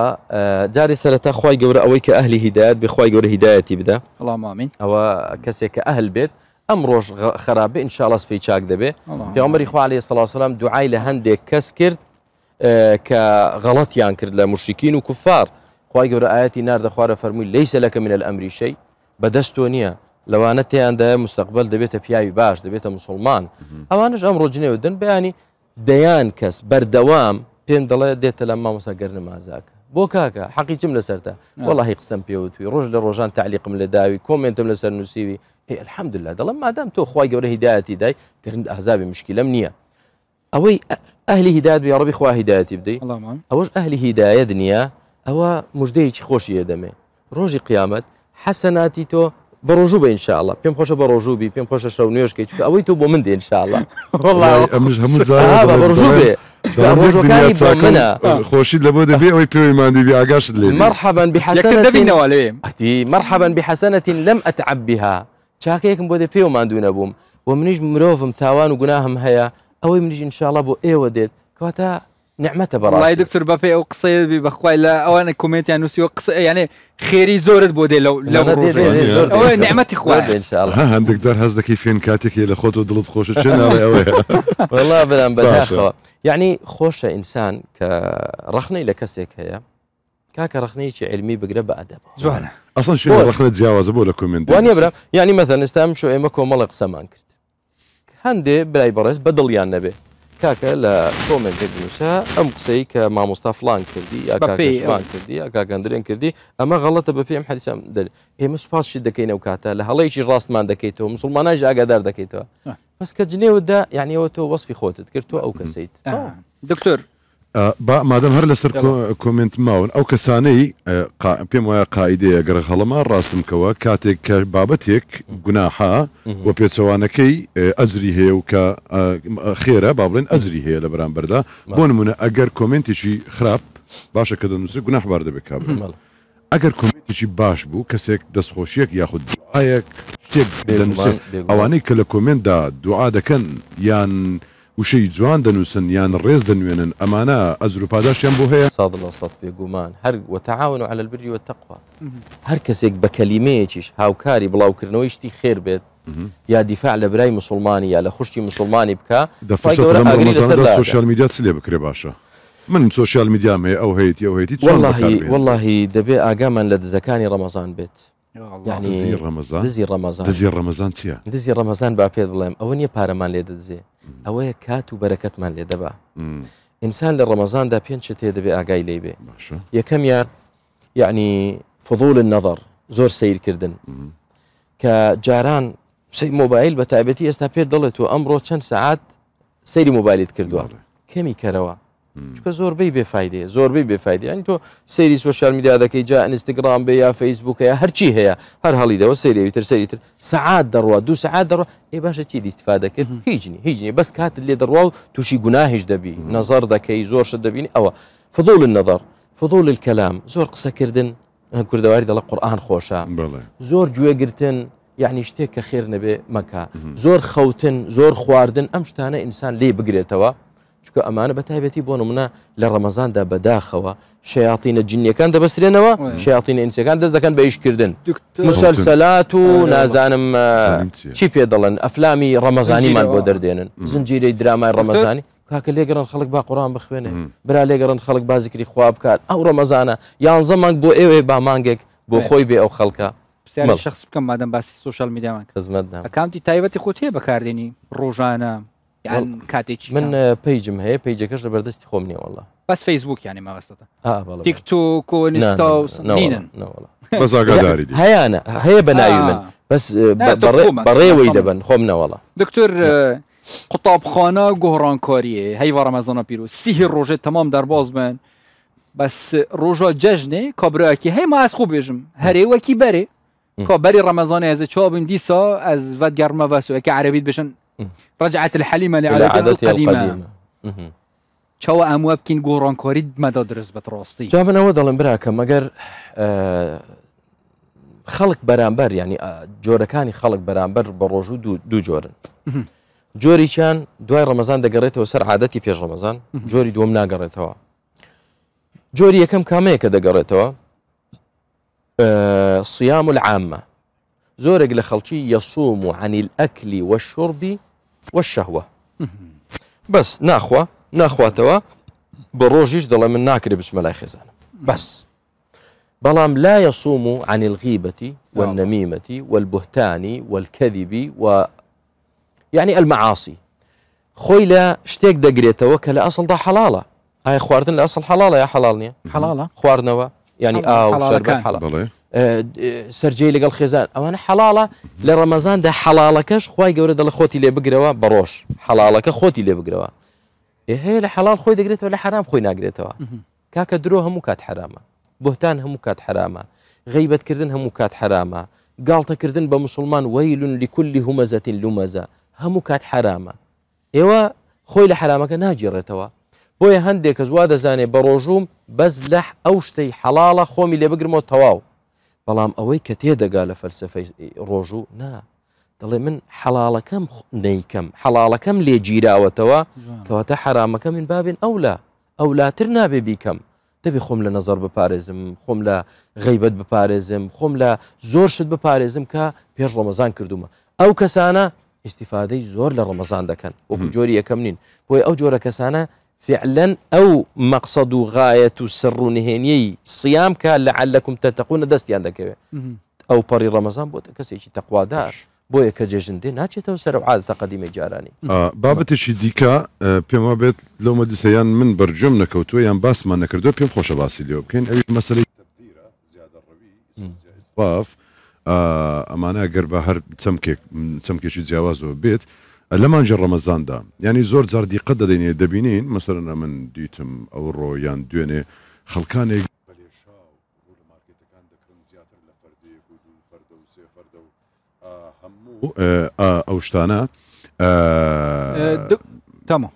جاری سەرەتا خی گەورە ئەوەی کە ئەهلی هیدایت بخوای گەورە هیدایەتی بدە ئەڵامامین ئەوە کەسێک کە ئەهل بێت ئەم ڕۆژ خراپە ئینشاالله سپی چاک دەبێ پیامەری خوالی سەلاسلام دوعای لە هەندێک کەس کرد کە غەڵەتیان کرد لە مشکین و کوفار خی گەورە ئاەتی ناردە خوارە فەرمووی لەیسە لەکە منە لە ئەمریشەی بەدەستۆ نییە لەوانە تیاندای مستقبل دەبێتە پیاوی باش دەبێتە مسلمان ئەوانش ئەم ڕۆژنێ دن بەیانی دەیان کەس بەردەوام پێم دەڵێ دێتە لە مامۆسا گەرنمازاکە بۆ کاکە حەقی چم لەسەرتە وەڵی قسم پێوتوی ڕۆژ لە ڕۆژان تعلیقم لە داوی کۆمنتم لەسەر نووسیوی الحەمدللا دەڵم مادام تۆ خخوای گەورە هیداەتی دای کرد ئازابی مشکلم نییە ئەوەی ئەهلی هیداد بی ڕبی خوا هیداەتی بدەیت ئەوەش ئەهلی هیدایەت نییە ئەوە مژدەیەکی خۆشیە دەمێ ڕۆژی قیامەت حەسەناتی تۆ بە ڕۆژوو بە انشاءله پێم خۆشە بە ڕۆژوو بی پێم خۆشە شەو نوێشکی چکە ئەوەی تۆ بۆ من دێ انشاءله ڕژوو بێ منە خۆشید لە بۆ دەبێ ئەوی پێماندی بیاگەشت لێ مەرحەبەن بحەسەن دەبینەوە لێ ئەتی مەرحەبەن بحەسەنەتین لەم ئەتعبیها چاکەیەکم بۆ دە پێوە مادوونە بووم و منیش مرۆڤم تاوان و گوناهم هەیە ئەوەی منیش انشاءله بۆ ئێوە دێت کەواتە نعمته براسي والله دكتور بافي او قصيد بخوي لا او انا كومينت يعني نسيو يعني خيري زورد بودي لو لو نعمه نعمتي خويا ان شاء الله ها عندك دار هزدا فين كاتك الى خوتو دلت خوش والله بلا بلا خو يعني خوش انسان كرخني سيك هي كاك رخني علمي بقرب ادب زوانا اصلا شنو رخنه تجاوز بولا كومنت يعني مثلا استام شو ايمكو ملق سمان كرت هندي بلاي برس بدل يا نبي کاکە لە کۆمنتێک نووسە ئەم قسەی کە مامۆستا فلان کردی یاکان کردی ئەکا گەندرێن کردی ئەمە غەڵەتە بە پێم حەدیسم دەر ئێمە إيه، سوپاشی دەکەین ئەو کاتە لە هەڵەیەکی ڕاستمان دەکەیتەوە مسلمانانش ئاگادار دەکەیتەوە پس أه. کە جنێودا یانیەوە يعني تۆ وەصفی خۆتت کرد تۆ او کەسیت أه. أه. دکتۆر با مادەم هەر لەسەر کۆمنت ماون ئەو کەسانەی پێم وایە قاعدەیە گەر هەڵەما ڕاستمکەوە کاتێک کە بابەتێک گوناها بۆ پێچەوانەکەی ئەجری هەیە و کە خێرە با بڵێن ئەجری هەیە لە بەرامبەردا بۆ نمونە ئەگەر کۆمنتێکی خراپ باشە کە دەنووسری گوناحبار دەبێت کابل ئەگەر کۆمنتێکی باش بوو کەسێک دەستخۆشیەک یاخود دوایەک شتێک ئەوانەی کە لە کۆمنتدا دوعا دەکەن یان وشي جوان دنوسن يان ريز دنوينن امانا ازرو باداش يان بوهي صاد الله صاد بي قومان هر وتعاونوا على البر والتقوى هر كسيك بكلمه تشيش هاو كاري بلاو كرنويش خير بيت يا دفاع لبراي مسلماني يا لخشتي مسلماني بكا ده فرصة لما رمضان سوشيال ميديا تسلي بكري باشا من سوشيال ميديا ما او هيتي او هيتي والله والله دبي اقامن لدزكاني رمضان بيت يعني دزي رمضان دزي رمضان دزي رمضان تيا دزي رمضان بعفيد الله او ني بارمان لدزي ئەوەیە کات و بەرەکەتمان لێ انسان ئینسان لە بينش پێنج تێ دەبێ ئاگای لی بێ یەکەم یار فضول النظر زور سير كردن كجاران سی موبايل بە تایبەتی ئێستا پێ دەڵێت و ئەمڕۆ چەند سعات سەیری مۆبایلت چکە زۆربەی بێفاایدێ زۆربەی بێفاایدە ئەنی تۆ سەیری سوۆشال میدیا دەکەی جا ئەنیستگرام بێ یا فەیسبوکەیە هەرچی هەیە هەر هەڵیدەوە سریویتر سریتر سعات دەڕوە دو سعات دەڕ ئێ باشە چی دیستفا دەکرد هیچنی هیچنی بەس کاتت لێ دەڕوا و تووشی گوناهیش دەبی نظر دەکەی زۆرشە دەبینی ئەوە فضول النظر فضول الكلام زۆر قسەکردن کوردەواری دەڵە قورآان خۆشە زۆر گوێگرتن یعنی شتێک کە خێر نەبێ مەکە زۆر خەوتن زۆر خواردن ئەم شتانە ئینسان لێ بگرێتەوە چکە ئەمانە بە تایبەتی بۆ نمونە لە ڕەمەزاندا بەداخەوە شیاطینە جنیەکان دەبەسترێنەوە شیاطینە ئینسیەکان دەست دەکەن بە ئیشکردن مسلسەلات و نازانم چی پێ دەڵێن ئەفلامی ڕەمەزانیمان بۆ دەردێنن زنجیرەی درامای ڕەمەزانی کاکە لێگەڕن خەڵک با قڕان بخوێنێ برا لێگەڕن خەڵک بازیکری خوا بکات ئەو ڕەمەزانە یان زەمانگ بۆ ئێوێ بامانگێک بۆ خۆی بێ ئەو خەڵکە پرسیاری شخص بکەم مادەم باسی سوشال میداوان خزمەتدا ئەکانتی تایبەتی خۆت هەیە بەکاردێنی ڕۆژانە یان کاتێکی من پیجم هەیە پیجەکەش لە بەردەستی خۆم نیە وڵە بەس فەیسبوک یانی ماوەستە تیک تۆ کۆنیستاوسنین بەزاگاداری هیانە هەیە بەناوی من بەس بەڕێوەی دەبن خۆم نەوەڵە دکتۆر قوتابخانە گۆڕانکاریە هەیوە ڕەمەزانە پیر و سیهی ڕۆژێت تەمام دەرباز بن بەس ڕۆژە جەژنێ کابراکی هەی ماس خۆ بێژم هەرێوەکی بەرێ کابەری ڕەمەزانە ئەزە چابن دیسا ئەس ڤەت گەرممە بەسوەکە عربیت بشن ڕجعات الحەلیمە لە عادەتیمە چاوە ئەموە بکەین گۆڕانکۆری مەدا درست بە ڕاستی جا منەوە دەڵم براکە مەگەر خەڵک بەرامبەر ینی جۆرەکانی خەڵک بەرامبەر بە ڕۆژ و دوو جۆرن جۆریان دوای ڕەمەزان دەگەڕێتەوە سەر عادەتی پێش ڕەمەزان جۆری دووەم ناگەڕێتەوە جۆری یەکەم کامەیە کە دەگەڕێتەوە سیام و العامە زورق لخلشي يصوم عن الأكل والشرب والشهوة بس ناخوة ناخوة توا بەس ناخوا من ناكر بسم الله خزانة بس بلام لا يصوم عن الغيبة والنميمة والبهتان والكذب و يعني المعاصي خوي لا شتيك دەگرێتەوە کە لە دا حەڵاڵە هاي خواردن لأصل حلالة يا حلالني حلالة خواردنا يعني آه وشربة حلالة, سرجەی لەگەڵ خێزان ئەوانە حەڵاڵە لە ڕەمەزاندا حەڵالەکەش خی گەورە دەڵە خۆتی لێ بگرەوە بەڕۆژ حەڵالەکە خۆتی لێ بگرەوە هەیە لە حەڵال خۆی دەگرێتەوە لە حرام خۆی ناگرێتەوە کاکە درۆ هەموو کات حرامە بهتان هەموو کات حرامە غیبەتکردن هەموو کات حرامە گاڵتەکردن بە مسلمان وەیلون لیکلی هومەزەتین لومەزە هەموو کات حرامە ئێوە خۆی لە حرامەکە ناگیرێتەوا بۆیە هەندێک کەس وا دەزانێ بە ڕۆژوم بەز لەح ئەو شتەی حەڵاڵە خۆمی لێ بگرمەوە تەواو بەڵام ئەوەی کە تێدەگا لە فەرسەفەی ڕۆژوو نا دەڵێ من حەڵالەکەم نیکەم حەڵالەکەم لێ گیراوەتەوە کەواتە حرامەکە من بابن ئەولا ئەولاتر نابێ بیکەم دەبی خۆم لە نظر بپارێزم خۆم لە غیبەت بپارێزم خۆم لە زۆر شت بپارێزم کە پێش ڕەمەزان کردومە ئەو کەسانە ئیسیفادەی زۆر لە ڕەمەزان دەکەن وەکو جۆری یەکەم نین بۆی ئەو جۆرە کەسانە فعلا او مقصد غايه سر نهاني صيام كان لعلكم تتقون دستي يعني عندك او بري رمضان بو كسي تقوى دار بو يك جيجن دي ناتشي تو سر عاد تقديم جاراني آه بابا شي ديكا آه، بيما بيت لو ما ديسيان من برجم نكوتو يان باس ما نكردو بيم خوش باسي اليوم كاين اي مساله تبديره زياده الربيع استصفاف آه امانه قربا هر تمكي تمكي شي جواز بيت لەمانجی ڕەمەزاندا يعني زور جاردی قەت قد ديني دبينين مثلا من او رو ڕۆیان دوێنێ خلقاني آه، آه، او شتانا آه، تمام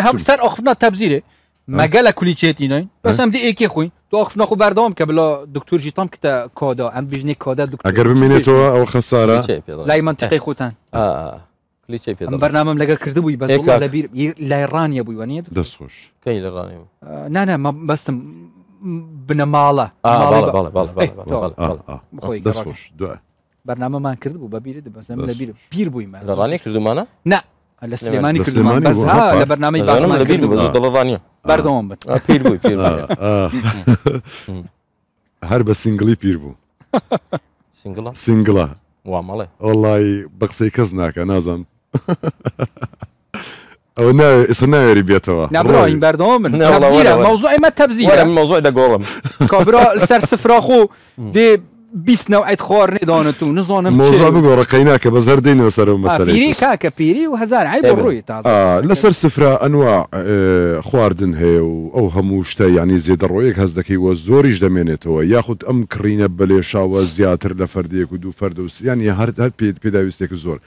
هم سر اخفنا تبذيره مجال كليتشيتي نين بس هم دی ایکی خوین خوين تو اخفنا خو بردام دکتور دكتور جيتام تا کادا ام بيجني کادا دکتور اگر تو او خساره لا منطقي خوتان اه کلیچی پێ بەرنامەم لەگە کردبووی بە لایڕانیە بووی وانە دەسۆش کەی لەڕانی نانە بەستم بنە ماڵە دەسۆش دوای بەرنامەمان کرد بوو بەبیرت بەسم لەبیر پیر بوویمە لەڕانی کردومانە نه لە سلێمانی کردمان لە بەرنامەی دەڵوانە بەردەوام بن پیر بووی هەر بە سنگلی پیر بوو سنگڵە سنگڵە وامەڵێ ئۆڵی بەقسەی کەس ناکە نازانم ئەو ناوێ ئێستا ناوێری بێتەوە نبڕین بەردەوە من مەوزوع ئمە تەبزیرە مۆزۆی دەگۆڵم کابرا سەر سفراخ و دێ بیستنەوە ئەیت خۆر نێدانت و نزانم مۆزا بگۆڕەکەی ناکە بە زەر دێنەوە سەر مەسەری کاکە پیری و هزار عی ڕووی تا لەسەر سفرا ئەنوا خواردن هەیە و ئەو هەموو شتە ینی زێدەڕۆیەک هەز دەکەیوە زۆریش دەمێنێتەوە یاخود ئەم کڕینە بەلێشاوە زیاتر لە فەردەیەک و دوو فەردەوسیانی هەر هەر پێ پێداویستێک زۆر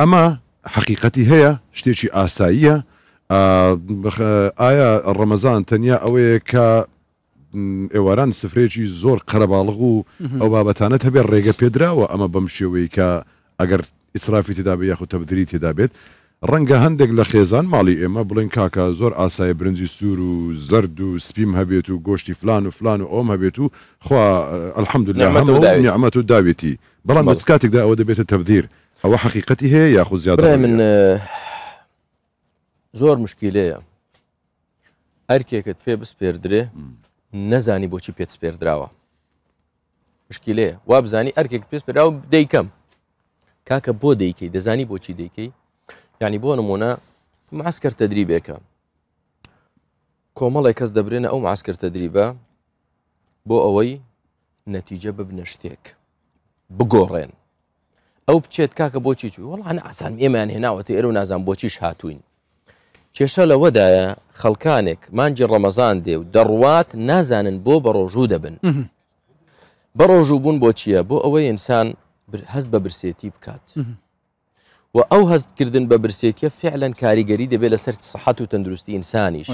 ئەمە حقیقەتی هەیە شتێکی ئاساییە ئایا ڕەمەزان تەنیا ئەوەیە کە ئێواران سفرێکی زۆر قەرەباڵغ و ئەو بابەتانت هەبێت ڕێگە پێدراوە ئەمە بەم شێوەی کە ئەگەر ئیسرافی تێدابێت یاخود تەبدری تێدابێت ڕەنگە هەندێک لە خێزان ماڵی ئێمە بڵێن کاکە زۆر ئاسایە برنجی سوور و زرد و سپیم هەبێت و گۆشتی فلان و فلان و ئۆم هەبێت و خوا ئەلحەمد لە ئەمە و داوێتی بەڵام بەچ کاتێکدا ئەوە دەبێتە تەبدیر. ئەوە حقیقەتی هەیە یاخود زیاد من زۆر مشکیلەیە ئەرکێکت پێ بسپێردرێ نەزانی بۆچی پێت سپێردراوە مشکیلەیە وا بزانی ئەرکێک پێ سپێراوە دەیکەم کاکە بۆ دەیکەی دەزانی بۆچی دەیکەی ینی بۆ نمونە ماسکر تەدریبێکە کۆمەڵێک کەس دەبرێنە ئەو ماسکر تەدریبە بۆ ئەوەی نەتیجە ببنە شتێک بگۆڕێن ئەو بچێت کاکە بۆچی چوی وەڵان ئاسان ئێمان هێناوەتی ئێرە و نازان بۆچیش هاتوین کێشە لەوەدایە خەڵکانێک مانجی ڕەمەزان دێ و دەڕوات نازانن بۆ بە ڕۆژوو دەبن بە ڕۆژوو بوون بۆ چییە بۆ ئەوەی ئینسان هەست بە برسێتی بکات و ئەو هەستکردن بە برسێتیە فعلەن کاریگەری دەبێت لەسەر سەحات و تەندروستی ئینسانیش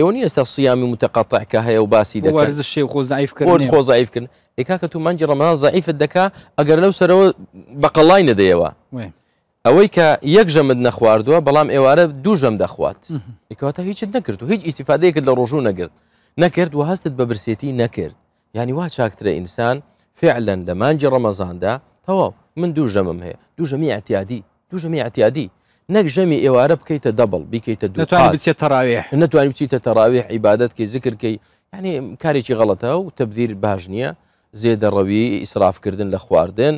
ايوني استا الصيام متقطع كهيا وباسي دكا وارز الشيء وخو ضعيف كرني وخو ضعيف كن اي كاكا تو منجي رمضان ضعيف الدكا اقر لو سرو بقى لاين ديوا وي اويكا يك جمد نخوار دوا بلام ايوارا دو جمد اخوات ايكواتا هيج نكرت وهيج استفاده يك لروجو نكرت نكرت وهاستد ببرسيتي نكرت يعني واش اكثر انسان فعلا لما نجي رمضان دا تو من دو جمم هي دو جميع اعتيادي دو جميع اعتيادي نەک ژەمی ئێوارە بکەیتە دەبڵ بکەیتە دوێت تەراوێ نتوانانی بچیتە تەراوێ عیبادت کەی زکرکەی ینی کارێکی غەڵەتە و تبدیر باش نییە زێدەڕەوی ئیسرافکردن لە خواردن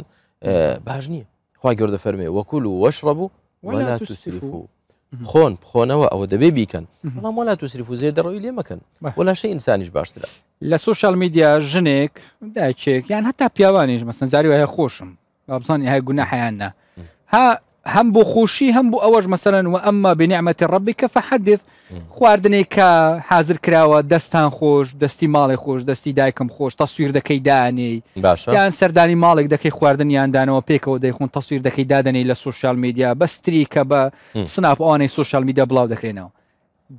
باش نییە خوا گەوردە فەرمێ وەکول و وەشڕە بوو ولا توسریف و خۆن بخۆنەوە ئەوە دەبێ بیکەن بەڵام ولا توسریف و زێدەڕەوی لێ مەکەن وەلا شەی ئینسانیش باشترە لە سوشال میدیا ژنێک داچێک یان هەتا پیاوانیش مەسنجاری وایە خۆشم بابزانانی هەیە گونا حیاننا ها هەم بۆ خۆشی هەم بۆ ئەوەش مەسەرەن و ئەمما بنیعممەتی ڕبیکە فەحدث خواردنێک کە حاضر کراوە دەستان خۆش دەستی ماڵی خۆش دەستی دایکم خۆش تەسویر دەکەی دانی یان سەردانی ماڵێک دەکەی خواردنیان دانەوە پێکەوە دەیخون تەسویر دەکەی دادنەی لە سوشال میدیا بەستریکە بە سناپ ئەوانەی سوشال میدیا بڵاو دەکرێنەوە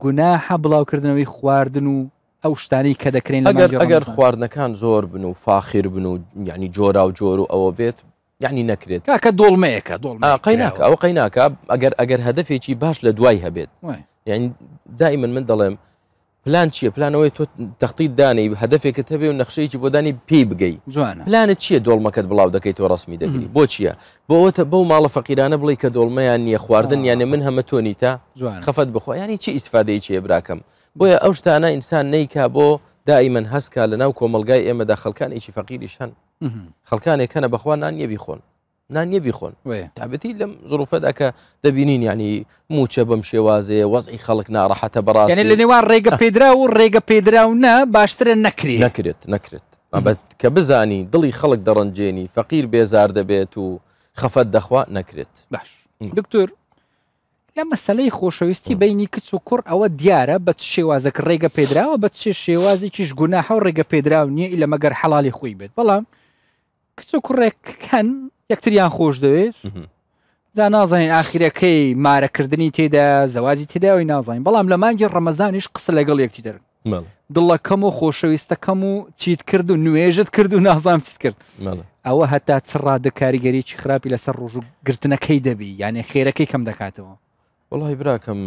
گوناها بڵاوکردنەوەی خواردن و ئەو شتانی کە دەکرێن ئەگەر ئەگەر خواردنەکان زۆر بن و فاخیر بن و یعنی جۆرا و جۆر و ئەوە بێت یعنی نەکرێت کە دڵمەیەەکە قیناکە ئەوە قیناکە ئەگەر ئەگەر هەدفێکی باش لە دوای هەبێت یعنی دای من من دەڵێم پلان چییە پلانەوەی تۆ تەختی دانی هەدفێکت هەبێ و نەخشەیەکی بۆدانی پێی بگەی جوانە پلانت چییە دۆڵمەکەت بڵاو دەکەیت تۆ ڕستمی دەگری بۆ چییە بۆەوەتە بەو ماڵە فەقیرانە بڵی کە دۆڵمەیان نییە خواردن یانە من هەمە تۆنی تا خەفەت بخۆ ینی چی ئیسفادەی چێ براکەم بۆیە ئەو شتانە ئینسان نیکا بۆ دائما هسكا لناوكو ملقاي اما داخل كان ايشي فقير ايشان خلكان كان بخوان نان يبي خون نان يبي خون تعبتي لم ظروف هذاك دابينين يعني موتشا بمشي وازي وضعي خلقنا راح براس يعني اللي نوار ريقا آه. بيدرا وريقا بيدرا ونا باشتر نكري نكرت نكرت كبزاني ضلي خلق درنجيني فقير بيزار دبيت خفت دخوا نكرت باش دكتور لە مەسلەی خۆشەویستی بینی کچ و کوڕ ئەوە دیارە بە شێوازەك ڕێگە پێدراوە بە چێ شێوازێکیش گوناها و ڕێگە پێدراو نییە ئیلە مەگەر حەڵی خۆی بێت بەڵام کچ و کوڕێککەن یەکتریان خۆش دەوێت جا نازانین ئاخیرەکەی مارەکردنی تێدا زەوازی تێداوی نازانین بەڵام لە مانگی ڕەمەزانیش قسە لەگەڵ یەکتی دەرن دڵەکەم و خۆشەویستەکەم و چیت کرد و نوێژت کرد و نازام چیت کرد ئەوە هەتا چڕادە کاریگەری چی خراپی لەسەر ڕۆژ و گرتنەکەی دەبی یانێ خێرەکەی کەم دەکاتەوە وڵی براکەم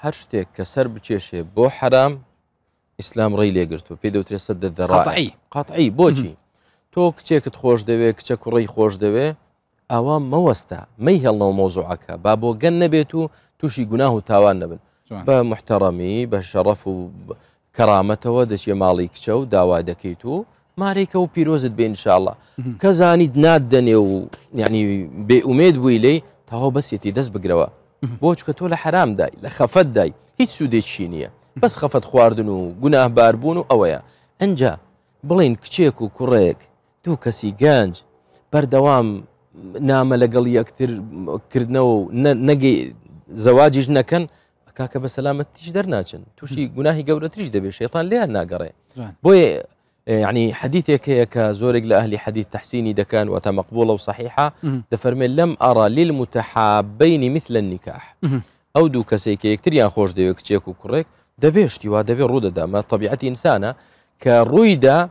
هەر شتێک کە سەر بچێشێ بۆ حرام ئیسلام ڕێی لێگرتو پێ دەوترێ سە دەڕاعی قاتعی بۆچی تۆ کچێکت خۆش دەوێ کچە کوڕی خۆش دەوێ ئاوا مەوەستە مەی هێڵنەوە مۆزوعەکە با بۆ گەن نەبێت و تووشی گوناه و تاوان نەبن بە محتەڕەمی بە شەڕەف و کەرامەتەوە دەچێ ماڵی کچە و داوا دەکەیت و مارێکە و پیرۆزت بێ انشاءله کە زانیت ناددەنێ و یعنی بێ ئومێد بووی لێ تاوا بەسێتی دەست بگرەوە بۆ چکە تۆ لە حرام دای لە خەفەت دای هیچ سوودێکی نییە بەس خەفەت خواردن و گوناهباربوون و ئەوەیە ئەجا بڵین کچێک و کوڕێک دوو کەسی گەنج بەردەوام نامە لەگەڵ یەکترکردنەوە نەگەی زەواجیش نەکەن کاکە بە سەلامەتیش دەرناچن تووشی گوناهی گەورەتریش دەبێت شێتان لیان ناگەڕێ بۆیە يعني حديثك هيك زورق لأهل حديث تحسيني دكان وتمقبولة وصحيحة دفرمين لم أرى للمتحابين مثل النكاح ئەو دوو کەسێک یەکتریان خۆش دەوێت کچێک و کوڕێک دەبێشتی وا دەبێت ڕوودەدامە طبیعەتی ئینسانە کە ڕوویدا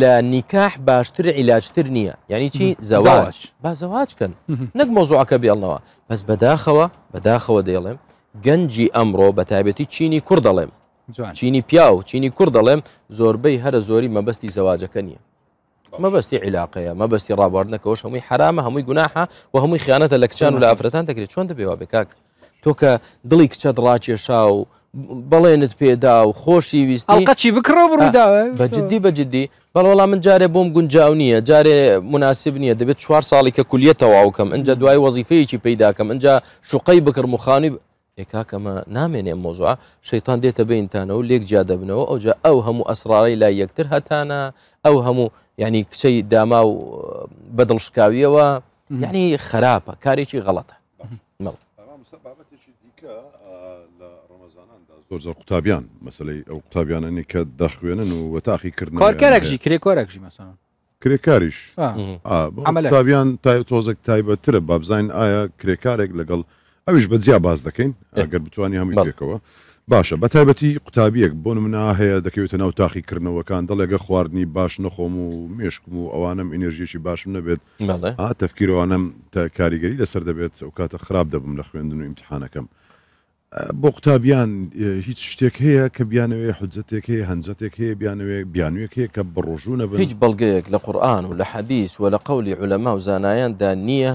لە نیکاح باشتر عیلاجتر نییە یعنی چی زەواج بازەواجکەن نەک مۆزوعەکە بێڵنەوە بەس بەداخەوە بەداخەوە دەیڵێم گەنجی ئەمڕۆ بە تایبەتی چینی کوور دەڵێم چینی پیا و چینی کوور دەڵێم زۆربەی هەرە زۆری مەبەستی زەواجەکە نییە مەبەستی عیلاقەیە مەبەستی ڕابواردنەکەەوەش هەمووی حرامە هەمووی گوناها و هەمووی خیانەتە لە کچان و لە ئافرەتان دەکرێت چۆن دەبێەوە بکاک تۆ کە دڵی کچەت ڕاکێشا و بەڵێنت پێدا و خۆشی ویست قەچی بکڕۆ بڕووداوە بەجددی بەجددی بەڵوەڵام من جارێ بۆم گونجاو نییە جارێ مناسب نییە دەبێت چوار ساڵی کە کولیە تەواوکەم ئەجا دوای وەزیفەیەکی پیداکەم ئەجا شوقەی بکرم وخانی ێکا کەمە نامێنێ مۆزوع شەیتان دێتە بینتانەوە و لێک جیا دەبنەوە ئەوجا ئەو هەموو ئەسرارەی لای یەکتر هەتانە ئەو هەموو ینی کچەی داما و بەدڵشکاویەوە یعنی خراپە کارێکی غەڵەتە زۆر زۆر قوتابیان مەسلەی ئەو قوتابیانانی کە دەخوێنن و وەتاقیکردن کارێکژی کرێکۆرەکژی مەسان کرێکاریش ئەمەلابیان تای تۆزێک تایبەترە بابزین ئایا کرێکارێک لەگەڵ ئەویش بەجیا باز دەکەین ئەگەر بتوانانی هەموو بێکەوە باشە بە تایبەتی قوتابیەک بۆ منە هەیە دەکەوێتە ناو تاقیکردنەوەکان دەڵێگە خواردنی باش نەخۆم و مێشکم و ئەوانم ئینێژیشی باشم نەبێت تەفکیرەوانم تا کاریگەری لەسەر دەبێت ئەو کاتە خراپ دەبم لە خوێندن و ئیمتحانەکەم بۆ قوتابیان هیچ شتێک هەیە کە بیانەوەی حجەتێک هەیە هەنجەتێک هەیە بیانوێ بیانوێک هەیە کە بڕۆژوونە هیچ بەڵگەیەک لە قورآن و لە حەدیث و لە قولی علەما و زانایاندا نییە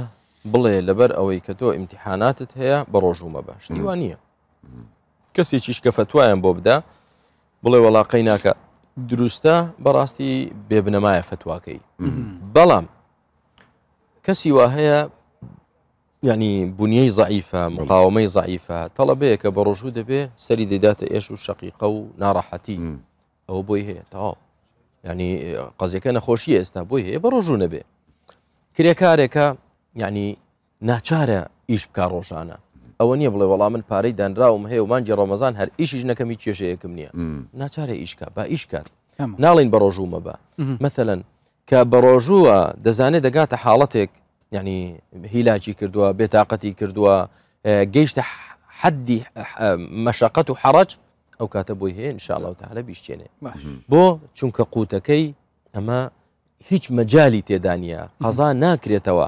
بڵێ لەبەر ئەوەی کە تۆ ئیمتحاناتت هەیە بە ڕۆژومە بە شتیوان نییە کەسی چیشکە فتوایان بۆ بدا بڵێ وەڵاقەی ناکە دروستە بەڕاستی بێبنەمایە فتواکەی بەڵام کەسی وا هەیە ینی بنیەی زعیفە مقاومەی زعیفە تەڵەبەیە کە بە ڕۆژوو دەبێ سەری دەداتە ئێش و شەقیقە و ناڕاحەتی ئەوە بۆی هەیە تاوا ینی قەزیەکە نەخۆشی ئێستا بۆی هەیە بە ڕۆژوو نەبێ کرێکارێکە یعنی ناچارە ئیش بکە ڕۆژانە ئەوە نییە بڵێ وەڵام من پارەی دانراوم هەیە و مانجی ڕۆمەزان هەر ئیشیش نەکەمی کێشەیەکم نییە ناچارە ئیشکە با ئیشکات ناڵین بە ڕۆژومە بە مثلەن کە بە ڕۆژووە دەزانێت دەگاتە حاڵەتێک یعنی هیلاکی کردووە بێتاقەتی کردووە گەیشتە حدی مەشقەت و حەڕەج ئەو کاتە بۆی هەیە انشاءڵاو تاالە بیشتێنێ بۆ چونکە قوتەکەی ئەمە هیچ مەجای تێدانە قەزا ناکرێتەوە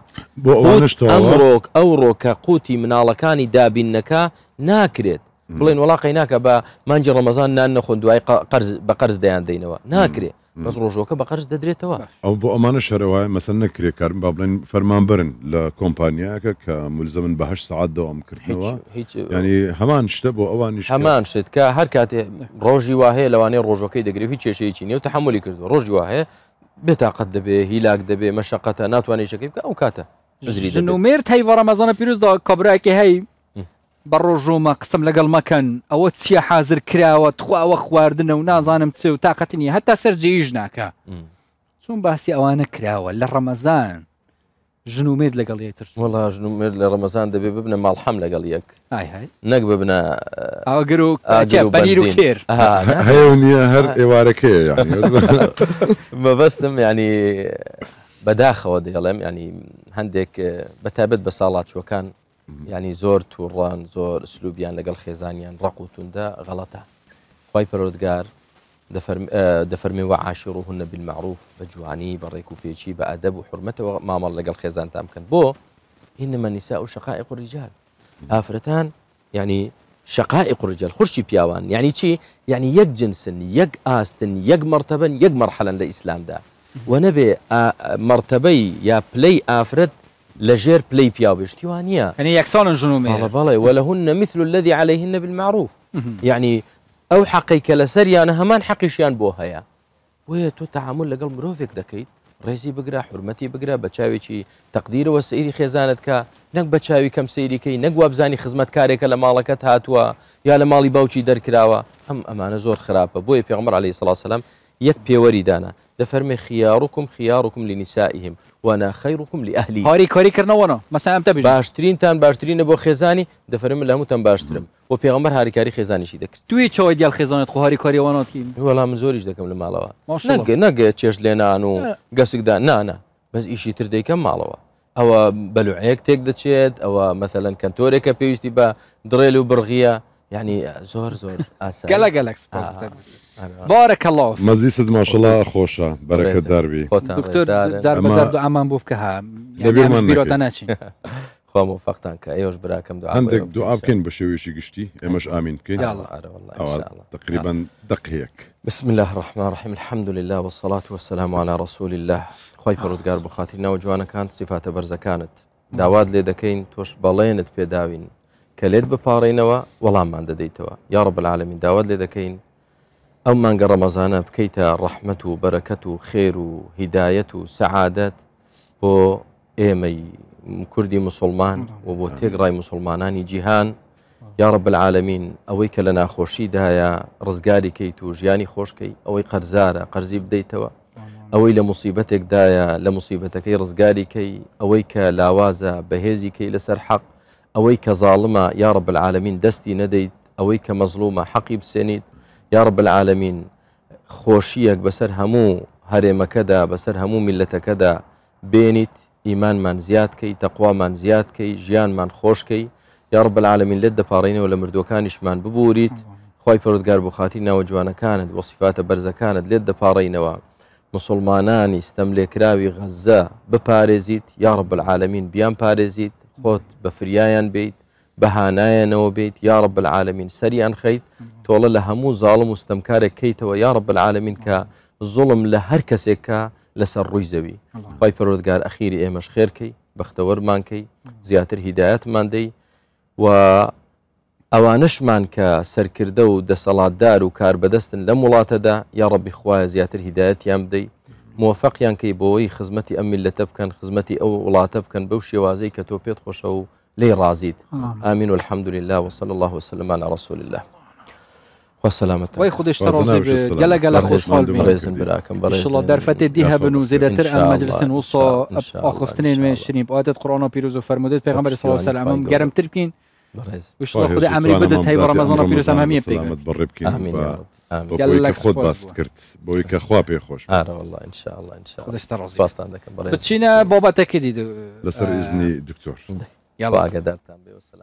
ئەمڕۆک ئەو ڕۆکە قوتی مناڵەکانی دابینەکە ناکرێت بڵێن وڵاقی ناکە بە مانجی ڕەمەزان نان نەخۆن دوای بە قەرز دەیان دەینەوە ناکرێت بەس ڕۆژۆکە بە قەرز دەدرێتەوە ئەو بۆ ئەمانە شەرەوەی مەسەر نەکرێت کارم با بڵێن فەرمان برن لە کۆمپانیاکە کە ملزە من بە هەشت سعات دەوام کردنەوە ینی هەمان شتە بۆ ئەوانی هەمان شت کە هەر کاتێ ڕۆژی واهەیە لەوانەیە ڕۆژەکەی دەگرێت هیچ کێشەیەکی نیە و تحملی کردو ڕۆژی واهەیە بێتاقەت دەبێ هیلاک دەبێ مەشقەتە ناتوانێت شەکەی بکە ئەو کاتە ژن و مێر تی بەڕەمەزانە پیرروزدا کابراکی هەی بە ڕۆژۆمە قسم لەگەڵ مەکەن ئەوە چیە حاضر کراوە تخواوە خواردنە و نازانم چێ و تااقەتنی هەتا سەررجیش ناکە چون باسی ئەوانە کراوە لە ڕەمەزان ژنومێت لەگەڵ یەکتر وڵا ژنومێت لە ڕەمەزان دەبێ ببنە ماڵحەم لەگەڵ یەک نەک ببنە ئاگر و بەنیر و کێر نیە هەر ئێوارەکەی مەبەستم ینی بەداخەوە دەڵێم ینی هەندێک بەتابێت بە ساڵاتچوەکان ینی زۆر تووڕان زۆر سلووبیان لەگەڵ خێزانیان ڕق و توندا غەڵەتە خی پەرۆدگار دفر آه، دفر هوە بالمەعروف بالمعروف بجواني بريكو ڕێک بأدب وحرمته وما مال لقى الخزان مامەڵ بو إنما النساء شقائق الرجال آفرتان يعني شقائق الرجال ئافرەتان بياوان يعني قڕجل يعني يك جنس يك یعنی يك مرتبا يك ئاستن لإسلام دا ونبي مرتبي يا بلاي آفرت نەبێ بلاي بياو پلەی ئافرەت يعني پلەی پیاوێشتیوان نیە ولهن مثل الذي عليهن بالمعروف يعني او حقي كلا سري انا همان حقي شيان بو هيا ويا تو تعامل لقلب مروفك دكيت رئيسي بقرا حرمتي بقرا بتشاوي شي تقدير وسيري خزانتك نك بتشاوي كم سيري كي نك وابزاني خدمت كاريك لما لكت هاتوا يا لما باوشي در كراوا ام امانه زور خرابه بو يبي عمر عليه الصلاه والسلام يك بيوري دانا دفرمي خياركم خياركم لنسائهم وانا خیرکم لی ئەهلی هاری کاریکردنەوەە مەسام تە باشترینتان باشترینە بۆ خێزانی دەفرم لە هەمووتان باشترم بۆ پێغمبەر هاریکاری خێزانیشی دەکرد توی چاوای دیال خێزانێت خۆ هاری کاریوانەتی وەڵام من زۆریش دەکەم لە ماڵەوە نەگە نەگە چێش لێنان و گەسکدا نانە بەس ئیشی تر دەیکەم ماڵەوە ئەوە بەلوعەیەک تێک دەچێت ئەوە مەثلەن کەنتۆرێکە پێویستی بە درێل و بڕغیە یعنی زۆر زۆر ئاسا گەلە گەلەکس بارك الله مزيسد ما شاء الله خوشة بركة داربي دكتور زرب زرب أمان بوفك ها يعني أمش بيروتاناتشي خوا موفقتان کە ئێوەش براکەم دو هەندێک دوعا بکەین بە شێوێکی گشتی ئێمەش ئامین بکەین تقریبا دقیەک بسم الله الرحمن الرحیم الحمد لله والصلاة والسلام على رسول الله خی پرودگار بخاطر ناو جوانەکان سیفاتە بەرزەکانت داواد لێ دەکەین تۆش بەڵێنت پێداوین کە لێت بپارڕینەوە وەڵاممان دەدەیتەوە یاڕە بەعاالەمین داوات لێ دەکەین ئەم مانگە ڕەمەزانە بکەیتە ڕەحمت و بەرەکەت و خێر و هیدایەت و سەعادەت بۆ ئێمەی کوردی مسلمان و بۆ تێگڕای مسلمانانی جیهان یاڕب العالمین ئەوەی کە لە ناخۆشیدایە ڕزگاریکەیت و ژیانی خۆشکەی ئەوەی قەرزارە قەرزی بدەیتەوە ئەوەی لە مصیبەتێکدایە لە مصیبەتەکەی ڕزگاریکەی ئەوەی کە لاوازە بەهێزیکەی لەسەر حەق ئەوەی کە زاڵمە یاڕب العالمین دەستی نەدەیت ئەوەی کە مەزلومە حەقی بسێنیت يا رب العالمين خوشيك العالمین خۆشیەک بينت إيمان من زياد كي تقوى من زياد كي جيان من خوش كي يا رب العالمين مردوكانش من ببوريت خوي مردوەکانیشمان ببوریت خاتينا وجوانا كانت وصفات ناوە كانت وەصفاتە فارين و مسلمانان استملك راوي غزة بباريزيت يا رب العالمين بيان باريزيت خوت بفريايان بيت بهانايا بەهانایەنەوە بيت يا رب العالمين سريان خيت تۆڵە لها هەموو زاڵم و ستەمکارێک کەیتەوە یارب بەعاالمین کە زوڵم لە هەر کەسێکە لەسەر ڕووی زەوی بای پەرۆزگار ئەخیری ئێمەش خێرکەی بەختەوەرمانکەی هدايات هیدایەت مادەی و ئەوانشمان کە كا و دەسەڵاتدار و کار بەدەستن لەم وڵاتەدا یا ڕەبی خوایە زیاتر هیدایەت یان بدەی موفقیان کەی بۆەوەی خزمەتی ئەمیل لە تە بکەن خزمەتی ئەو وڵاتە بکەن بەو شێوازەی کە تۆ پێت خۆشە و لێی ڕازیت ئامین و الحەمدلله الله وسلم على رسول الله خوا سلامت وای خودش ترازی گلا گلا خوش بین برزن براكم برزن الله در فتح دی هبن و زیدتر ام مجلس وصا اخفتنین و شریم آیت قرآن و پیروز و فرمودید پیغمبر صلی الله علیه و سلم گرم و وش خود امری بده تای رمضان پیروز هم همیه بگیر سلامت بر بکین امین یا رب امین خود باست کرد بو یک خوا پی خوش آره والله ان شاء الله ان شاء الله خودش ترازی باست عندك برزن بتشينا بابا تكدي لسر اذني دكتور يلا قدرت بي سلام